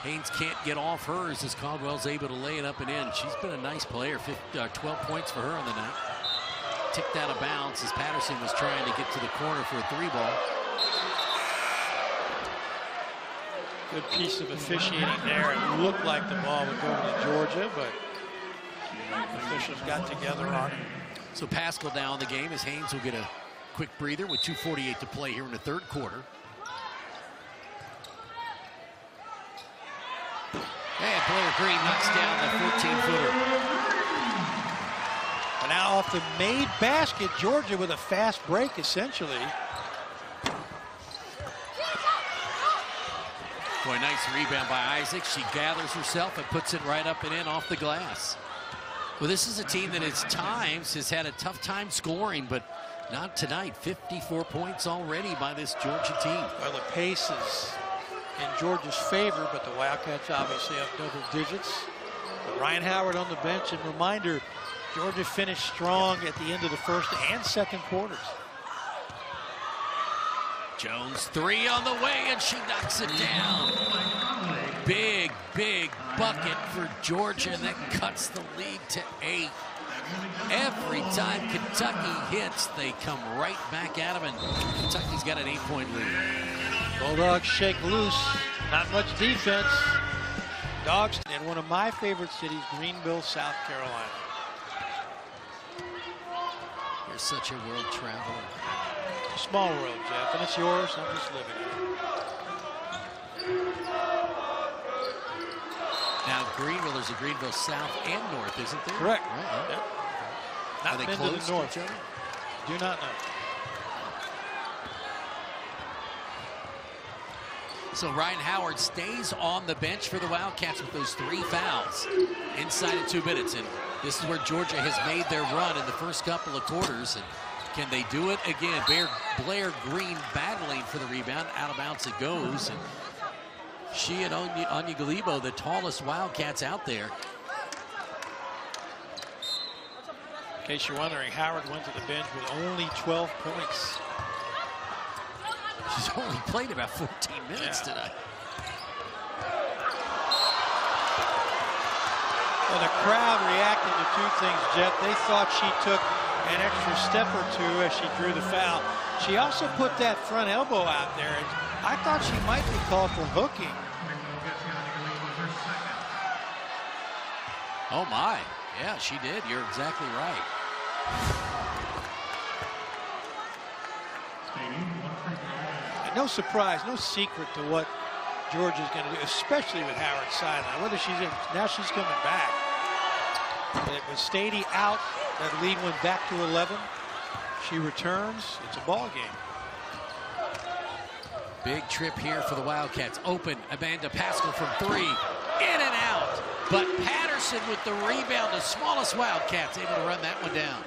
Haines can't get off hers as Caldwell's able to lay it up and in. She's been a nice player. 50, uh, 12 points for her on the night. Ticked out of bounds as Patterson was trying to get to the corner for a three ball. Good piece of officiating there. It looked like the ball would go to Georgia, but officials got together on it. So Pascal now in the game as Haines will get a quick breather with 2.48 to play here in the third quarter. And Blair Green knocks down the 14 footer. And now off the made basket, Georgia with a fast break, essentially. Boy, nice rebound by Isaac. She gathers herself and puts it right up and in off the glass. Well, this is a team that at times has had a tough time scoring, but not tonight. 54 points already by this Georgia team. Well, the pace is in Georgia's favor, but the Wildcats obviously have double digits. But Rhyne Howard on the bench, and reminder, Georgia finished strong at the end of the first and second quarters. Jones three on the way, and she knocks it down. Big, big bucket for Georgia, that cuts the lead to eight. Every time Kentucky hits, they come right back at them, and Kentucky's got an eight-point lead. Bulldogs shake loose, not much defense. Dogs in one of my favorite cities, Greenville, South Carolina. You're such a world traveler. Small world, Jeff, and it's yours. I'm just living it. Now, Greenville, there's a Greenville South and North, isn't there? Correct. Right. Yep. Are Not they been close to the north. Do not know. So Rhyne Howard stays on the bench for the Wildcats with those three fouls inside of two minutes. And this is where Georgia has made their run in the first couple of quarters. And can they do it again? Blair, Blair Green battling for the rebound. Out of bounds it goes. And she and Anya, Anyagaligbo, the tallest Wildcats out there. In case you're wondering, Howard went to the bench with only 12 points. She's only played about 14 minutes Yeah. tonight. Well, the crowd reacted to two things, Jeff. They thought she took an extra step or two as she drew the foul. She also put that front elbow out there. and I thought she might be called for hooking. Oh my. Yeah, she did. You're exactly right. And no surprise, no secret to what Georgia's going to do, especially with Howard sideline. Whether she's in, now she's coming back. But it was Staiti out. That lead went back to 11. She returns. It's a ball game. Big trip here for the Wildcats. Open, Amanda Paschal from three. In and out. But Patterson with the rebound, the smallest Wildcats, able to run that one down.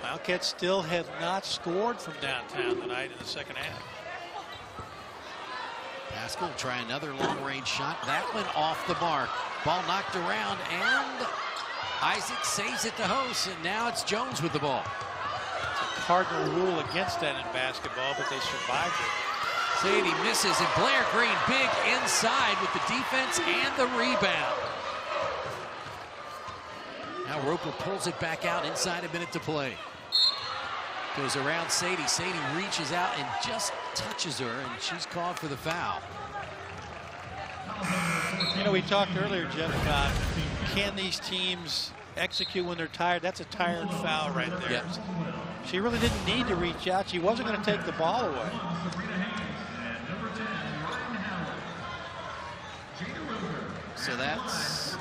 Wildcats still have not scored from downtown tonight in the second half. Will try another long-range shot. That one off the mark. Ball knocked around, and Isaac saves it to host, and now it's Jones with the ball. It's a cardinal rule against that in basketball, but they survived it. Staiti misses, and Blair Green big inside with the defense and the rebound. Now Roper pulls it back out inside a minute to play. Goes around Staiti. Staiti reaches out and just touches her, and she's called for the foul. You know, we talked earlier, Jeff, about can these teams execute when they're tired? That's a tired foul right there. Yep. She really didn't need to reach out. She wasn't going to take the ball away. So that's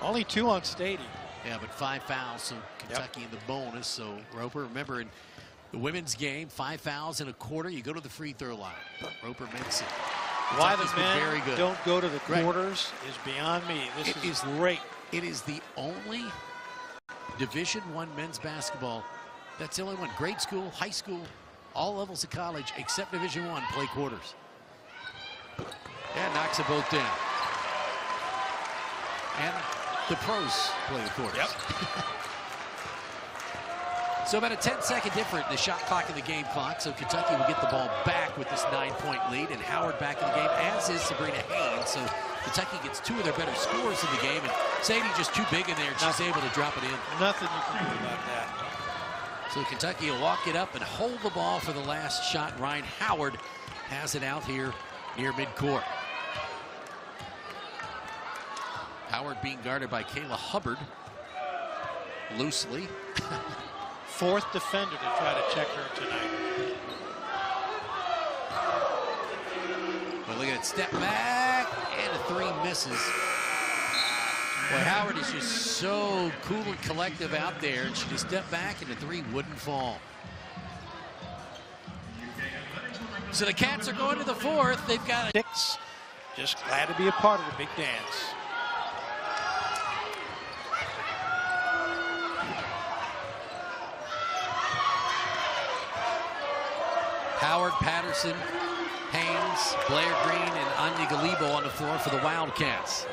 Only two on Staiti. Yeah, but five fouls, so Kentucky in the bonus. So Roper, remember in the women's game, five fouls in a quarter, you go to the free throw line. Roper makes it. Why the men very good. don't go to the Right. quarters is beyond me. This It is is- great. It is the only Division One men's basketball. That's the only one. Grade school, high school, all levels of college except Division One play quarters. Yeah, knocks it both down. And the pros play the quarters. Yep. (laughs) So about a 10-second difference in the shot clock and the game clock. So Kentucky will get the ball back with this nine-point lead, and Howard back in the game, as is Sabrina Haines. So Kentucky gets two of their better scores in the game, and Staiti just too big in there, and she's able to drop it in. Nothing you can do about that. So Kentucky will walk it up and hold the ball for the last shot. Rhyne Howard has it out here near midcourt. Howard being guarded by Kayla Hubbard loosely. (laughs) Fourth defender to try to check her tonight. But look at it, step back, and a three misses. Boy, Howard is just so cool and collective out there, and she just stepped back, and the three wouldn't fall. So the Cats are going to the fourth. They've got a Six. Just glad to be a part of the big dance. Howard, Patterson, Haines, Blair Green, and Anyagaligbo on the floor for the Wildcats.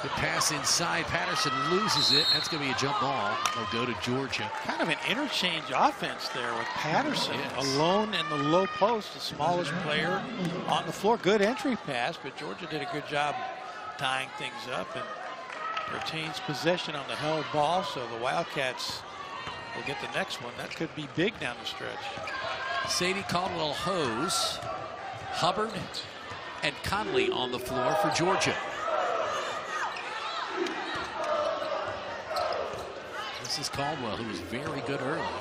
Good pass inside. Patterson loses it. That's going to be a jump ball. They'll go to Georgia. Kind of an interchange offense there with Patterson Yes. alone in the low post, the smallest player on the floor. Good entry pass, but Georgia did a good job tying things up and retains possession on the held ball, so the Wildcats will get the next one. That could be big down the stretch. Staiti Caldwell Hose, Hubbard, and Connally on the floor for Georgia. This is Caldwell, who was very good early.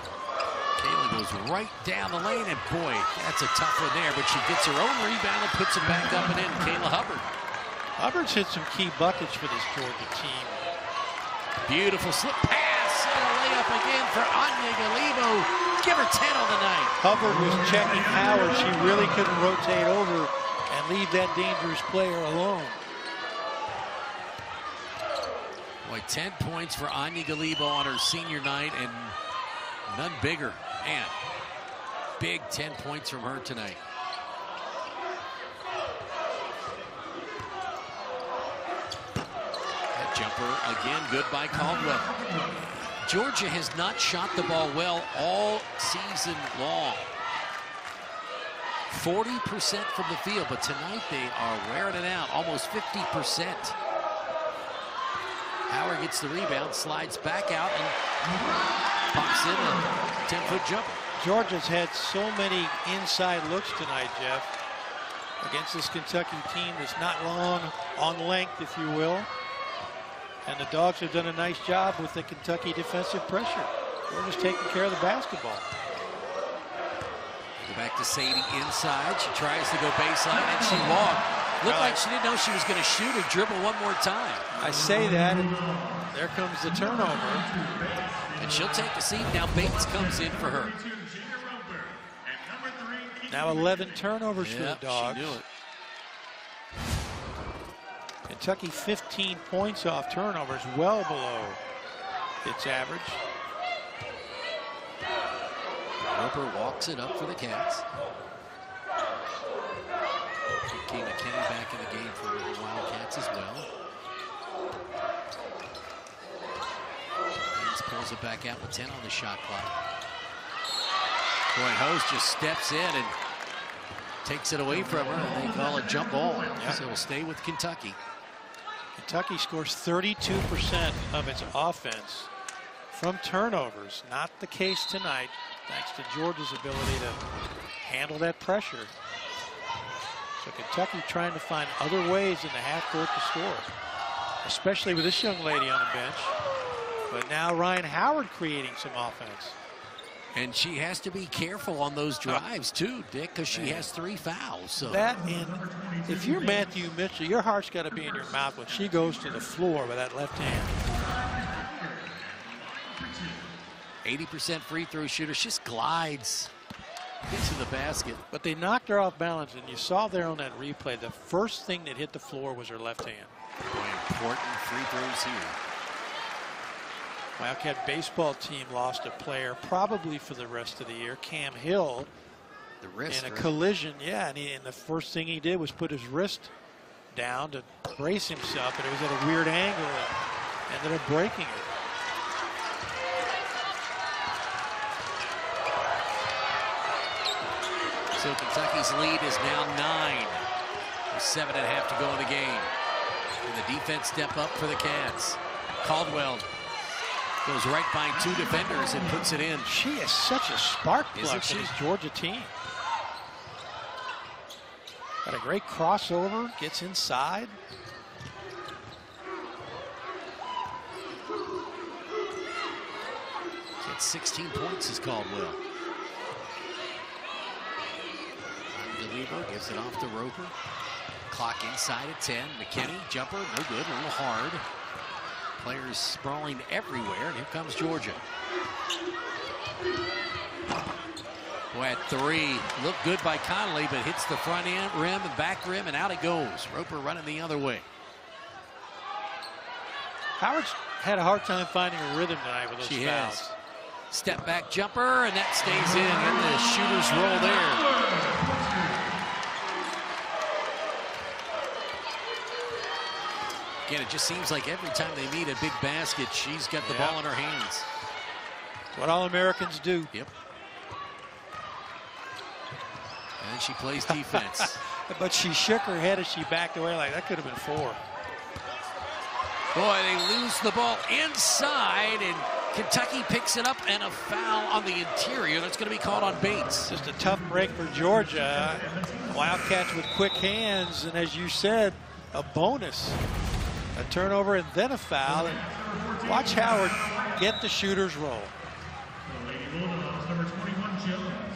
Kayla goes right down the lane, and boy, that's a tough one there, but she gets her own rebound and puts it back up and in. Kayla Hubbard. Hubbard's hit some key buckets for this Georgia team. Beautiful slip pass layup again for Anyagaligbo. Give her 10 on the night. Hubbard was checking Howard. She really couldn't rotate over and leave that dangerous player alone. Boy, 10 points for Anyagaligbo on her senior night and none bigger. Man, big 10 points from her tonight. That jumper again, good by Caldwell. Georgia has not shot the ball well all season long. 40% from the field, but tonight they are wearing it out, almost 50%. Howard gets the rebound, slides back out, and pops in a 10-foot jumper. Georgia's had so many inside looks tonight, Jeff, against this Kentucky team that's not long on length, if you will. And the Dogs have done a nice job with the Kentucky defensive pressure. They're just taking care of the basketball. Go back to Staiti inside. She tries to go baseline, and she oh. walked. Looked like she didn't know she was going to shoot or dribble one more time. I say that, and there comes the turnover. And she'll take the seat. Now Bates comes in for her. Now 11 turnovers for the Dogs. she knew it. Kentucky 15 points off turnovers, well below its average. Roper walks it up for the Cats. Kay McKinney back in the game for the Wildcats as well. Haines pulls it back out with 10 on the shot clock. Boy, Hose just steps in and takes it away from her, and they call it jump ball. So it'll stay with Kentucky. Kentucky scores 32% of its offense from turnovers. Not the case tonight, thanks to Georgia's ability to handle that pressure. So Kentucky trying to find other ways in the half court to score, especially with this young lady on the bench. But now Rhyne Howard creating some offense. And she has to be careful on those uh, drives too, Dick, because she has three fouls. So That and if you're Matthew Mitchell, your heart's got to be in your mouth when she goes to the floor with that left hand. 80% free throw shooter, she just glides into the basket. But they knocked her off balance, and you saw there on that replay, the first thing that hit the floor was her left hand. Boy, important free throws here. Wildcat baseball team lost a player probably for the rest of the year, Cam Hill, The wrist. in a right? collision. Yeah, and, he, and the first thing he did was put his wrist down to brace himself, and it was at a weird angle and ended up breaking it. So Kentucky's lead is now nine. With seven and a half to go in the game. And the defense step up for the Cats. Caldwell goes right by two defenders and puts it in. She is such a spark plug for this Georgia team. Got a great crossover, gets inside. Gets 16 points is Caldwell. DeLevo gives it off to Roper. Clock inside at 10. McKinney, jumper, no good, a little hard. Players sprawling everywhere, and here comes Georgia. Boy, at three, looked good by Connally, but hits the front end rim and back rim, and out it goes. Roper running the other way. Howard's had a hard time finding a rhythm tonight with those She fouls. has. Step back jumper, and that stays in. And the shooter's roll there. Again, it just seems like every time they meet a big basket, she's got the Yeah. ball in her hands. What all Americans do. Yep. And then she plays defense. (laughs) But she shook her head as she backed away like that could have been four. Boy, they lose the ball inside, and Kentucky picks it up, and a foul on the interior. That's going to be called on Bates. Just a tough break for Georgia. Wildcats with quick hands, and as you said, a bonus. A turnover and then a foul. And watch Howard get the shooter's roll. Lady Bulldogs, number 21, Jones.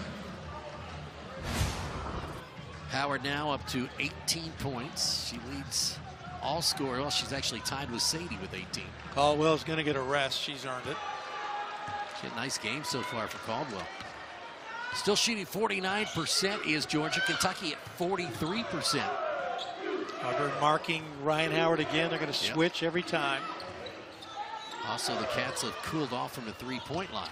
Howard now up to 18 points. She leads all score. Well, she's actually tied with Staiti with 18. Caldwell's going to get a rest. She's earned it. She had a nice game so far for Caldwell. Still shooting 49% is Georgia. Kentucky at 43%. Auburn marking Rhyne Howard again. They're going to Yep. switch every time. Also, the Cats have cooled off from the three-point line.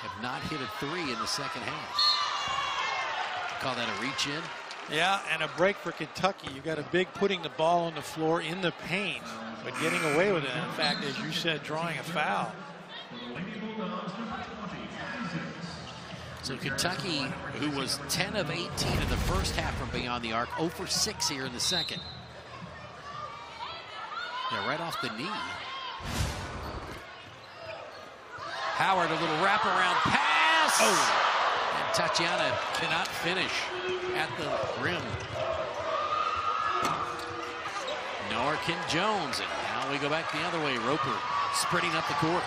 Have not hit a three in the second half. Call that a reach in. Yeah, and a break for Kentucky. You got a big putting the ball on the floor in the paint, but getting away with it. In fact, as you said, drawing a foul. So Kentucky, who was 10 of 18 in the first half from beyond the arc, 0 for 6 here in the second. Yeah, right off the knee. Howard, a little wraparound pass. Oh. And Tatyana cannot finish at the rim. Nor can Jones. And now we go back the other way. Roper sprinting up the court.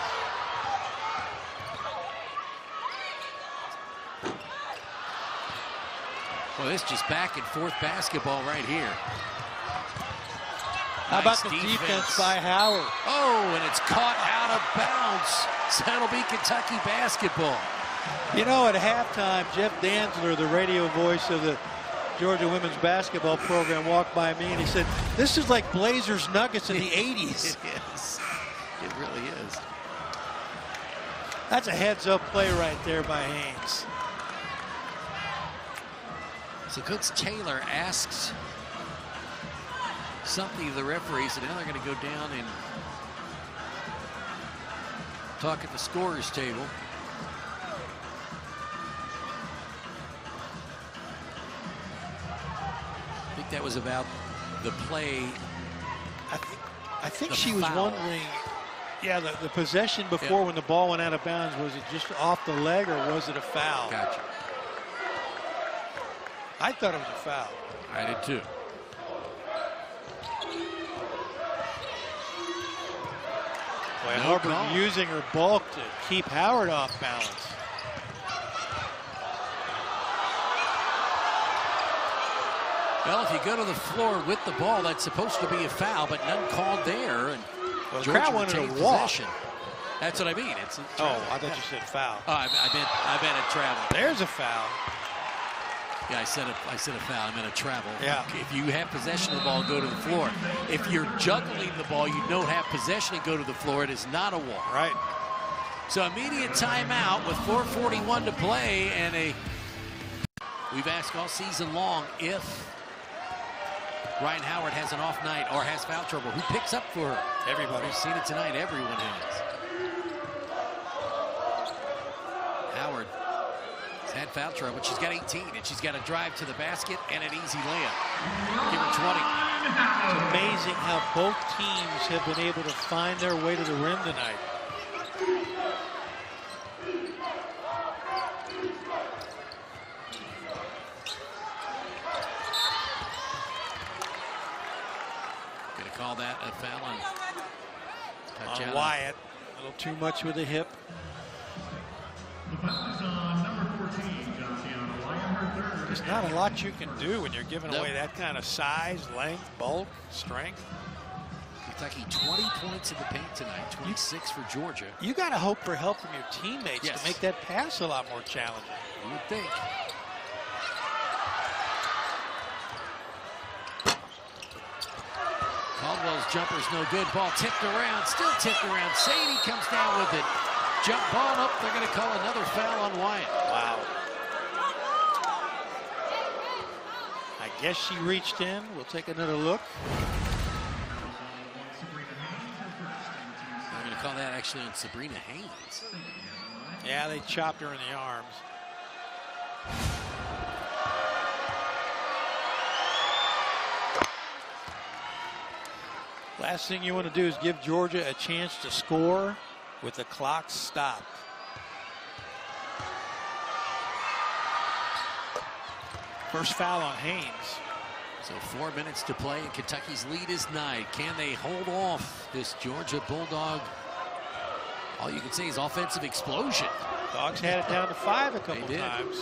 Well, this just back and forth basketball right here. How about the defense. defense. by Howard? Oh, and it's caught out of bounds. So that'll be Kentucky basketball. You know, at halftime, Jeff Danzler, the radio voice of the Georgia women's basketball program, walked by me and he said, This is like Blazers Nuggets in the 80s. (laughs) It is. It really is. That's a heads up play right there by Haines. So Coach Taylor asks something of the referees, and now they're going to go down and talk at the scorer's table. I think that was about the play. I, th- I think she was wondering Yeah, the, the possession before Yeah. when the ball went out of bounds, was it just off the leg or was it a foul? Gotcha. I thought it was a foul. I did too. Boy, No Harper call. using her bulk to keep Howard off balance. Well, if you go to the floor with the ball, that's supposed to be a foul, but none called there, and Well, the crowd wanted to walk. That's what I mean. It's a Oh, I thought you said foul. Oh, I, I meant I meant a travel. There's a foul. Yeah, I said a, I said a foul. I'm meant a travel. Yeah. If you have possession of the ball, go to the floor. If you're juggling the ball, you don't have possession and go to the floor. It is not a walk. Right. So immediate timeout with 4:41 to play, and a. We've asked all season long if Rhyne Howard has an off night or has foul trouble. Who picks up for her? Everybody. We've seen it tonight. Everyone has. Howard has had foul trouble. She's got 18, and she's got a drive to the basket and an easy layup. Give her 20. It's amazing how both teams have been able to find their way to the rim tonight. Going to call that a foul on On Wyatt. A little too much with the hip. The There's not a lot you can do when you're giving Nope. away that kind of size, length, bulk, strength. Kentucky 20 points in the paint tonight, 26 for Georgia. You got to hope for help from your teammates Yes. to make that pass a lot more challenging. You would think. Caldwell's jumper's no good. Ball tipped around, still tipped around. Staiti comes down with it. Jump ball up. They're going to call another foul on Wyatt. Wow. Guess she reached in. We'll take another look. I'm going to call that actually on Sabrina Haines. Yeah, they chopped her in the arms. Last thing you want to do is give Georgia a chance to score with the clock stopped. First foul on Haines. So four minutes to play, and Kentucky's lead is nine. Can they hold off this Georgia Bulldog? All you can say is offensive explosion. Dogs had it down to five a couple times.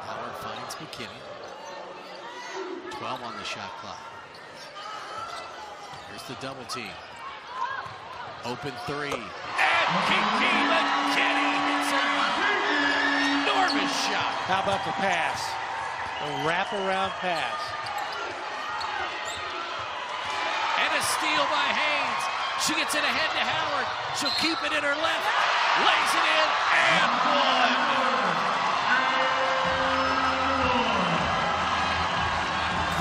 Howard finds McKinney. 12 on the shot clock. Here's the double team. Open three. And KeKe McKinney hits enormous shot. How about the pass? A wraparound pass. And a steal by Haines. She gets it ahead to Howard. She'll keep it in her left. Lays it in and one.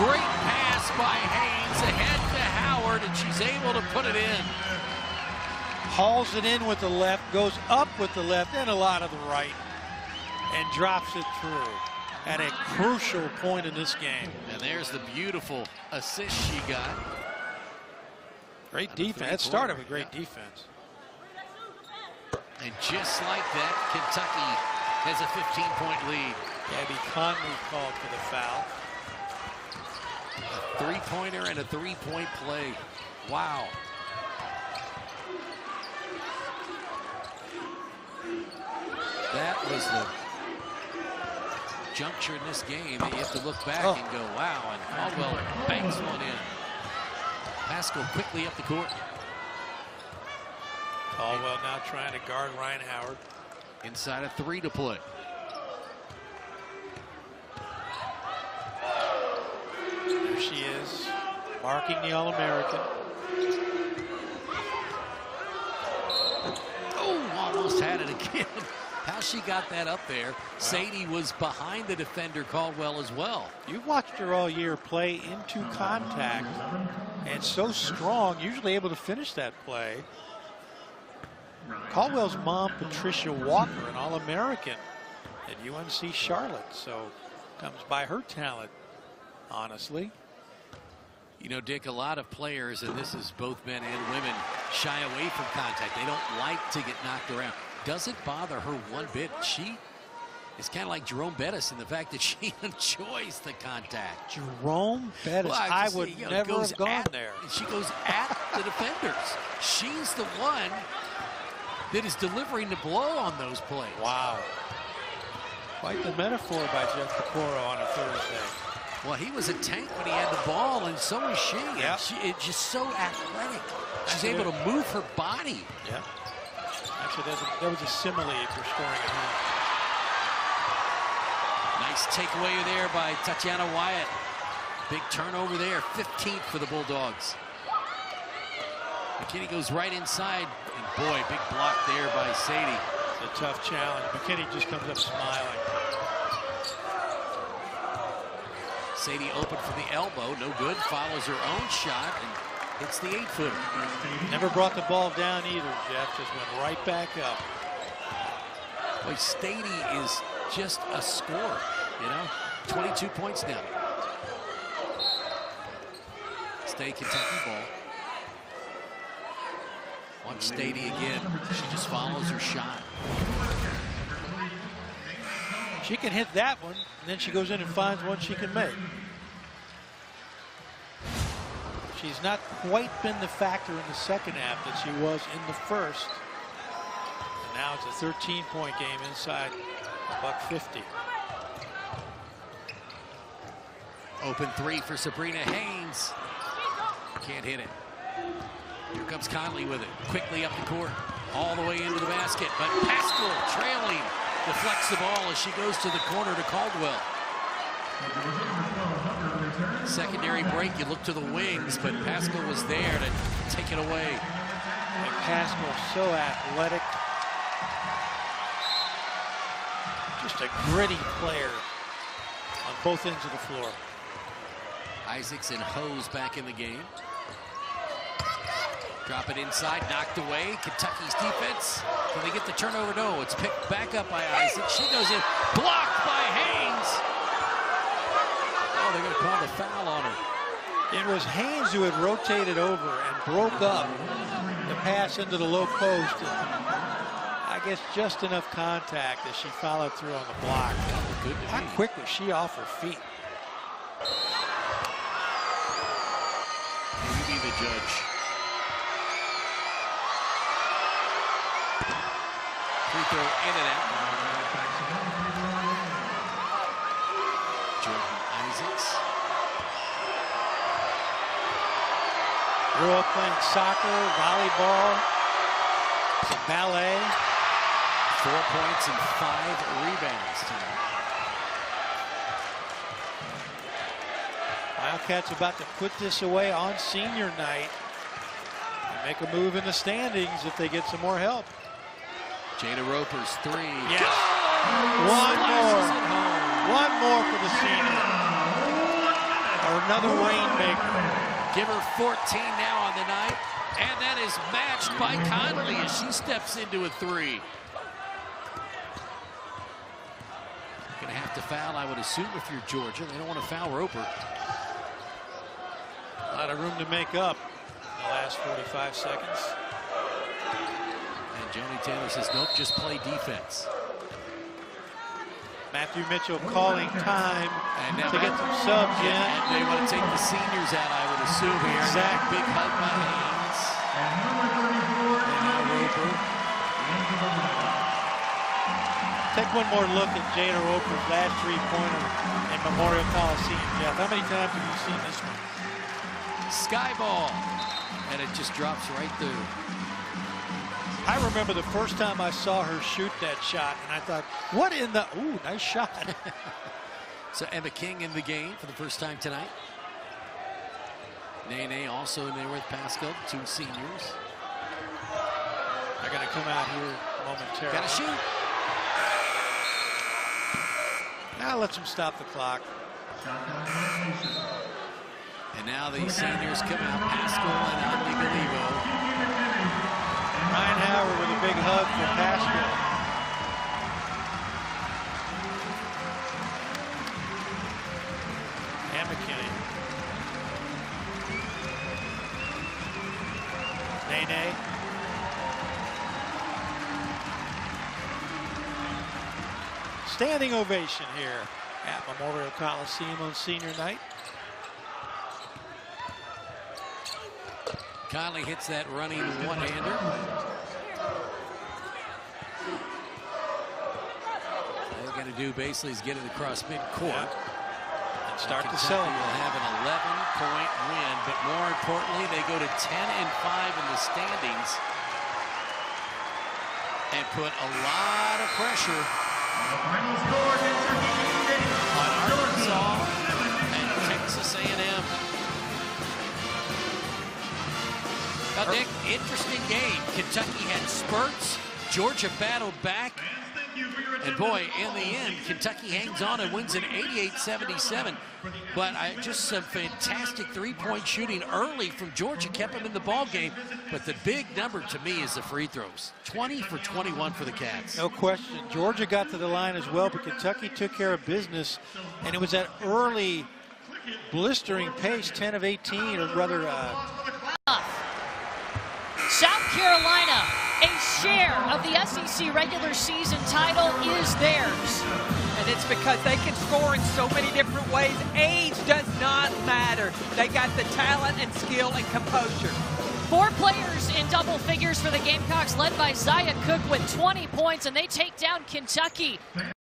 Great pass by Haines ahead to Howard, and she's able to put it in. hauls it in with the left, goes up with the left and a lot of the right, and drops it through at a crucial point in this game. And there's the beautiful assist she got. Great defense. That started with great yeah. defense. And just like that, Kentucky has a 15-point lead. Gabby Connally called for the foul. A Three-pointer and a three-point play. Wow. That was the juncture in this game that you have to look back Oh. and go, wow. And Caldwell banks one in. Paschal quickly up the court. Caldwell now trying to guard Rhyne Howard. Inside of three to play. There she is, marking the All-American. Oh, almost had it again. (laughs) How she got that up there. Staiti was behind the defender Caldwell as well. You've watched her all year play into contact and so strong, usually able to finish that play. Caldwell's mom, Patricia Walker, an All-American at UNC Charlotte, so comes by her talent, honestly. You know, Dick, a lot of players, and this is both men and women, shy away from contact. They don't like to get knocked around. Doesn't bother her one bit. She is kind of like Jerome Bettis in the fact that she (laughs) enjoys the contact. Jerome Bettis, Well, I just, would you know, never goes have gone at- there. She goes at the defenders. She's the one that is delivering the blow on those plays. Wow. Quite the metaphor by Jeff Piecoro on a Thursday. Well, he was a tank when he had the ball, and so is she. And Yeah. she it's just so athletic. She's Actually, able to move her body. Yeah. Actually, there was a simile for scoring at home. Nice takeaway there by Tatyana Wyatt. Big turnover there, 15th for the Bulldogs. McKinney goes right inside, and boy, big block there by Staiti. It's a tough challenge. McKinney just comes up smiling. Staiti open for the elbow, no good. Follows her own shot and hits the eight footer. Never brought the ball down either, Jeff. Just went right back up. Boy, Staiti is just a scorer, you know? 22 points now. Stay Kentucky ball. Watch Staiti again. She just follows her shot. She can hit that one, and then she goes in and finds one she can make. She's not quite been the factor in the second half that she was in the first. And now it's a 13-point game inside buck 50. Open three for Sabrina Haines. Can't hit it. Here comes Connally with it. Quickly up the court. All the way into the basket. But Paschal trailing deflects the ball as she goes to the corner to Caldwell. Secondary break, you look to the wings, but Paschal was there to take it away. And Paschal so athletic. Just a gritty player on both ends of the floor. Isaacs and Hose back in the game. Drop it inside, knocked away. Kentucky's defense. Can they get the turnover? No, it's picked back up by Isaac. She goes in, blocked by Haines. Oh, they're going to call the foul on her. It was Haines who had rotated over and broke up the pass into the low post. I guess just enough contact as she followed through on the block. How quick was she off her feet? You be the judge. Free throw in and out. Jordan Isaacs. Up playing soccer, volleyball, ballet. Four points and five rebounds tonight. Wildcats about to put this away on senior night. Make a move in the standings if they get some more help. Jaida Roper's three. Yes. One more. One more for the senior. Or another rainmaker. Give her 14 now on the night. And that is matched by Connally as she steps into a three. Gonna have to foul, I would assume, if you're Georgia. They don't want to foul Roper. A lot of room to make up in the last 45 seconds. And Joni Taylor says, nope, just play defense. Matthew Mitchell calling time to get some subs in. And they want to take the seniors out, I would assume here. Zach. Big hug by Haines. And number 34, And now Roper. Take one more look at Jaida Roper's last three-pointer in Memorial Coliseum. Jeff, how many times have you seen this one? Skyball. And it just drops right through. I remember the first time I saw her shoot that shot, and I thought, what in the, ooh, nice shot. (laughs) So Emma King in the game for the first time tonight. Nene also in there with Paschal, two seniors. They're going to come out here momentarily. Got to shoot. Now let's them stop the clock. And now the seniors come out, Pascal and Galivo. Rhyne Howard with a big hug for Nashville. And McKinney. Nene. Standing ovation here at Memorial Coliseum on senior night. Connally hits that running one-hander. All they're going to do basically is get it across midcourt. And start to Kentucky celebrate. will have an 11-point win, but more importantly, they go to 10 and 5 in the standings and put a lot of pressure Final score, Kentucky State. on Arkansas and Texas A&M. Nick, interesting game. Kentucky had spurts. Georgia battled back. And boy, in the end, Kentucky hangs on and wins an 88-77. But I, just some fantastic three-point shooting early from Georgia kept them in the ball game. But the big number to me is the free throws. 20 for 21 for the Cats. No question. Georgia got to the line as well, but Kentucky took care of business, and it was that early blistering pace, 10 of 18, or rather, uh, South Carolina, a share of the SEC regular season title is theirs. And it's because they can score in so many different ways. Age does not matter. They got the talent and skill and composure. Four players in double figures for the Gamecocks, led by Zia Cooke with 20 points, and they take down Kentucky